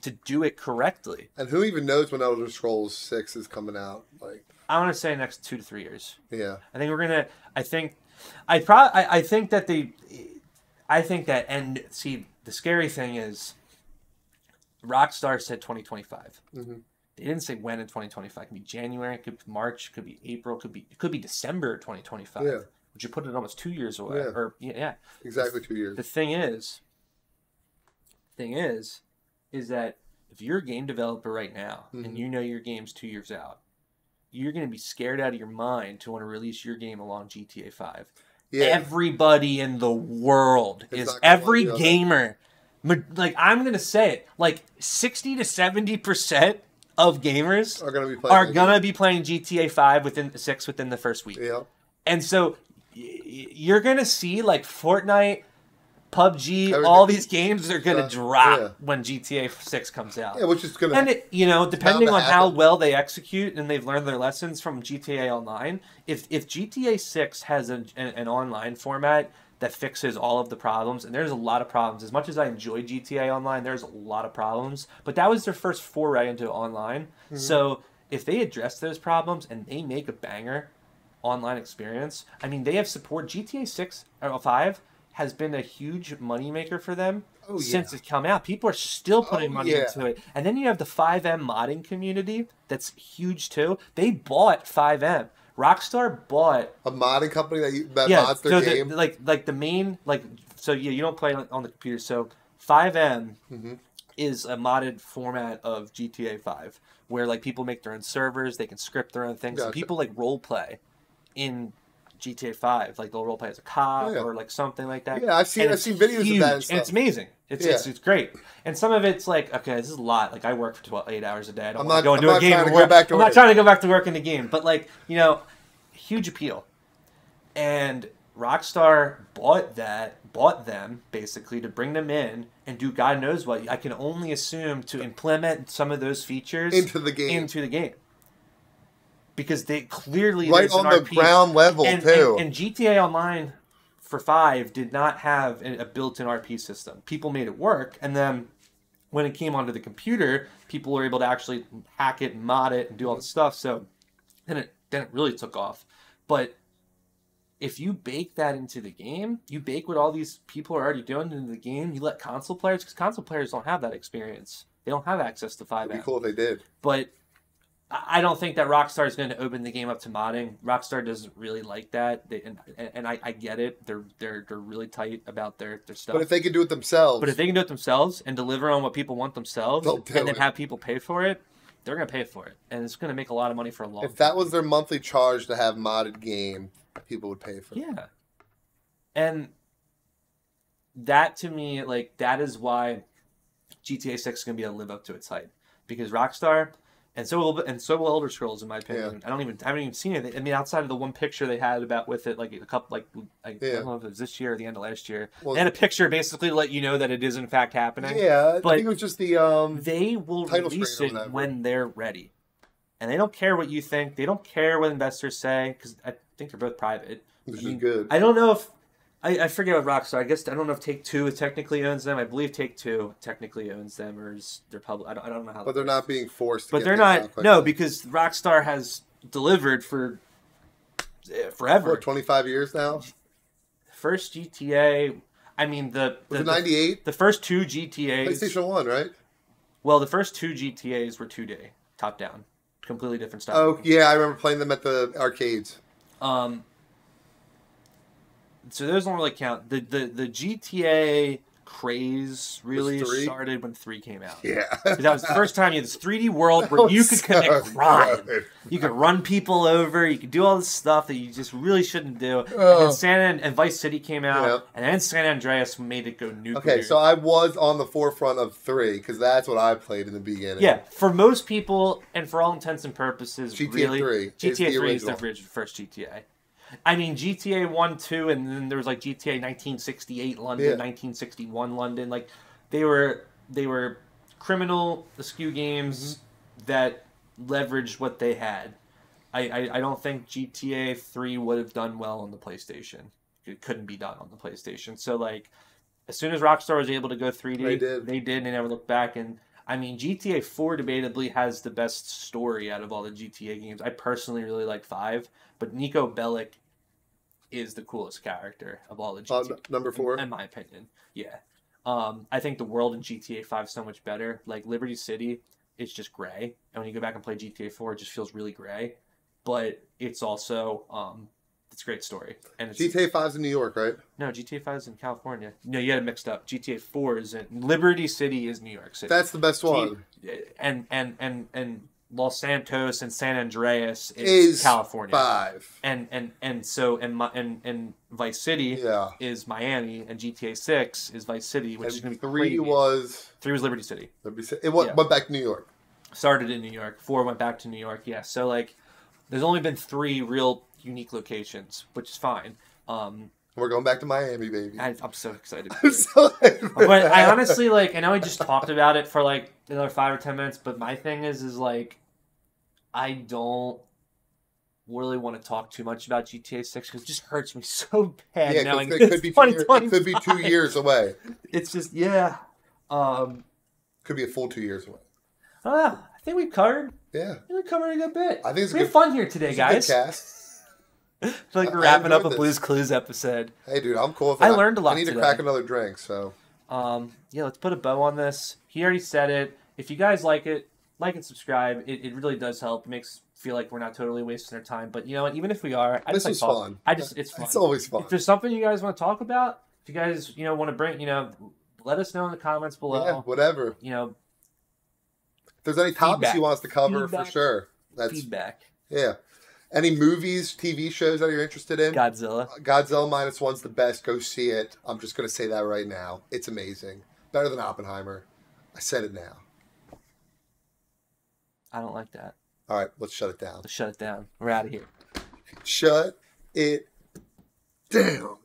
to do it correctly. And who even knows when Elder Scrolls Six is coming out? Like, I want to say next two to three years. yeah, I think we're gonna. I think, I probably. I, I think that they. I think that and see the scary thing is. Rockstar said 2025. Mhm. They didn't say when in 2025. It could be January, it could be March, it could be April, it could be it could be December 2025. Yeah. Which you put it almost two years away. Yeah. Or yeah, yeah. exactly two years. The thing is, thing is, is that if you're a game developer right now Mhm. and you know your game's two years out, you're going to be scared out of your mind to want to release your game along GTA 5. Yeah, Everybody in the world It's is every wanna do that. gamer. Like I'm going to say it, like 60 to 70 percent of gamers are gonna be playing. are gonna be playing GTA 5 within six within the first week. Yeah, And so y- y- you're gonna see like Fortnite, PUBG, Everything- all these games are gonna Uh, drop yeah. when GTA Six comes out. yeah, which is gonna. And it, you know, depending to on how well they execute and they've learned their lessons from GTA Online, if if GTA Six has an, an, an online format that fixes all of the problems, and there's a lot of problems. As much as I enjoy GTA Online, there's a lot of problems. But that was their first foray into online. Mm-hmm. So if they address those problems and they make a banger online experience, I mean, they have support. GTA Six or Five has been a huge moneymaker for them Oh, yeah. since it's come out. People are still putting Oh, money yeah. into it. And then you have the FiveM modding community that's huge too. They bought FiveM. Rockstar bought a modding company that you, that yeah, mods their so the, game. like like the main like so yeah, you don't play on the computer. So FiveM Mhm. is a modded format of GTA 5 where like people make their own servers, they can script their own things. and Gotcha. people like role play in GTA 5, like they'll role play as a cop Oh, yeah. or like something like that. Yeah, I've seen- And I've seen videos of that and huge, and it's amazing. It's, it's Yeah. it's great. And some of it's like, okay, this is a lot. Like I work for 12, 8 hours a day. I don't want not- to go into a game. to go back to I'm work. not trying to go back to work in the game, but like you know, huge appeal. And Rockstar bought that, bought them basically to bring them in and do God knows what. I can only assume to implement some of those features Into the game. into the game because they clearly right on the RP ground level and, too. And, and GTA Online for five did not have a built-in RP system. People made it work, and then when it came onto the computer, people were able to actually hack it, mod it, and do all the stuff. So then it then it really took off. But if you bake that into the game, you bake what all these people are already doing into the game. You let console players, because console players don't have that experience. They don't have access to five It'd be cool if they did. But I don't think that Rockstar is going to open the game up to modding. Rockstar doesn't really like that, they, and, and I, I get it. They're they're they're really tight about their their stuff. But if they could do it themselves, But if they can do it themselves and deliver on what people want themselves, and do then it. have people pay for it, they're going to pay for it, and it's going to make a lot of money for a long. if that was their monthly charge to have modded game, people would pay for it. Yeah. And that to me, like that is why GTA 6 is gonna be able to live up to its hype. Because Rockstar, and so will and so will Elder Scrolls in my opinion. I don't even I haven't even seen it. I mean, outside of the one picture they had about with it, like a couple like I Yeah. don't know if it was this year or the end of last year, Well- and a picture basically to let you know that it is in fact happening. Yeah, I think it was just the um. They will release it whatever. when they're ready, and they don't care what you think. They don't care what investors say because I think they're both private. Which I is good. I don't know if I, I forget what Rockstar. I guess I don't know if Take Two technically owns them. I believe Take Two technically owns them, or is they're public. I don't, I don't know how. but they're not being forced. To But get they're not. No, because Rockstar has delivered for eh, forever. For 25 years now? First GTA. I mean the the, it 98? the first two GTA's. PlayStation 1, right? Well, the first two GTA's were 2D top down, completely different style. Oh, yeah, I remember playing them at the arcades. Um, so those don't really count. The the the GTA craze really started when three came out. Yeah, That was the first time you had this 3D world where you could so commit crime. good. You could run people over. You could do all this stuff that you just really shouldn't do. And Oh. then San and, and Vice City came out, and then San Andreas made it go nuclear. Okay, so I was on the forefront of three because that's what I played in the beginning. yeah, for most people, and for all intents and purposes, GTA really, 3 is GTA the 3 is the first GTA. I mean, GTA 1, 2, and then there was like GTA 1968 London, Yeah. 1961 London. Like, they were they were criminal askew games mm-hmm. that leveraged what they had. I, I, I don't think GTA 3 would have done well on the PlayStation. It couldn't be done on the PlayStation. So, like, as soon as Rockstar was able to go 3D, They did. They did. and They never looked back. And I mean, GTA 4 debatably has the best story out of all the GTA games. I personally really like 5, but Niko Bellic is the coolest character of all the Uh, GTA n- number four. in my opinion. Yeah. Um, I think the world in GTA 5 is so much better. Like Liberty City, it's just gray. And when you go back and play GTA 4, it just feels really gray. But it's also um, it's a great story. And it's GTA 5's in New York, right? no GTA 5 is in California. No, you had it mixed up. GTA 4 is in Liberty City is New York City. That's the best one. and and and and Los Santos and San Andreas is, Is California. Five. And and and so and Mi- and and Vice City Yeah. is Miami, and GTA Six is Vice City, which is gonna be three crazy. was. three was Liberty City. me say- It went, Yeah. went back to New York. Started in New York. Four went back to New York. Yeah. So like, there's only been three real unique locations, which is fine. Um, We're going back to Miami, baby. I, I'm so excited. I'm so but I honestly like. I know I just talked about it for like another five or ten minutes, but my thing is, is like, I don't really want to talk too much about GTA Six because it just hurts me so bad Yeah, knowing it could be two years, it could be two years away. It's just yeah. Um, Could be a full two years away. I know. I think we covered. Yeah. I we covered a good bit. I think it's we good- fun here today, It's a good guys. I like we're I- I wrapping up a this. Blues Clues episode. Hey, dude, I'm cool with I learned a lot I need today. to crack another drink, so Um, yeah, let's put a bow on this. He already said it. If you guys like it, like and subscribe. It, it really does help. It makes feel like we're not totally wasting our time. But you know what? Even if we are, I this just like is fun. I just it's fun. It's always fun. If there's something you guys want to talk about, if you guys you know want to bring, you know, let us know in the comments below. Yeah, whatever. You know, If there's any topics Feedback. you want us to cover, Feedback. for sure. That's feedback. yeah. Any movies, TV shows that you're interested in? Godzilla. Uh, Godzilla minus one's the best. Go see it. I'm just gonna say that right now. It's amazing. Better than Oppenheimer. I said it now. I don't like that. All right, let's shut it down. Let's shut it down. We're out of here. Shut it down.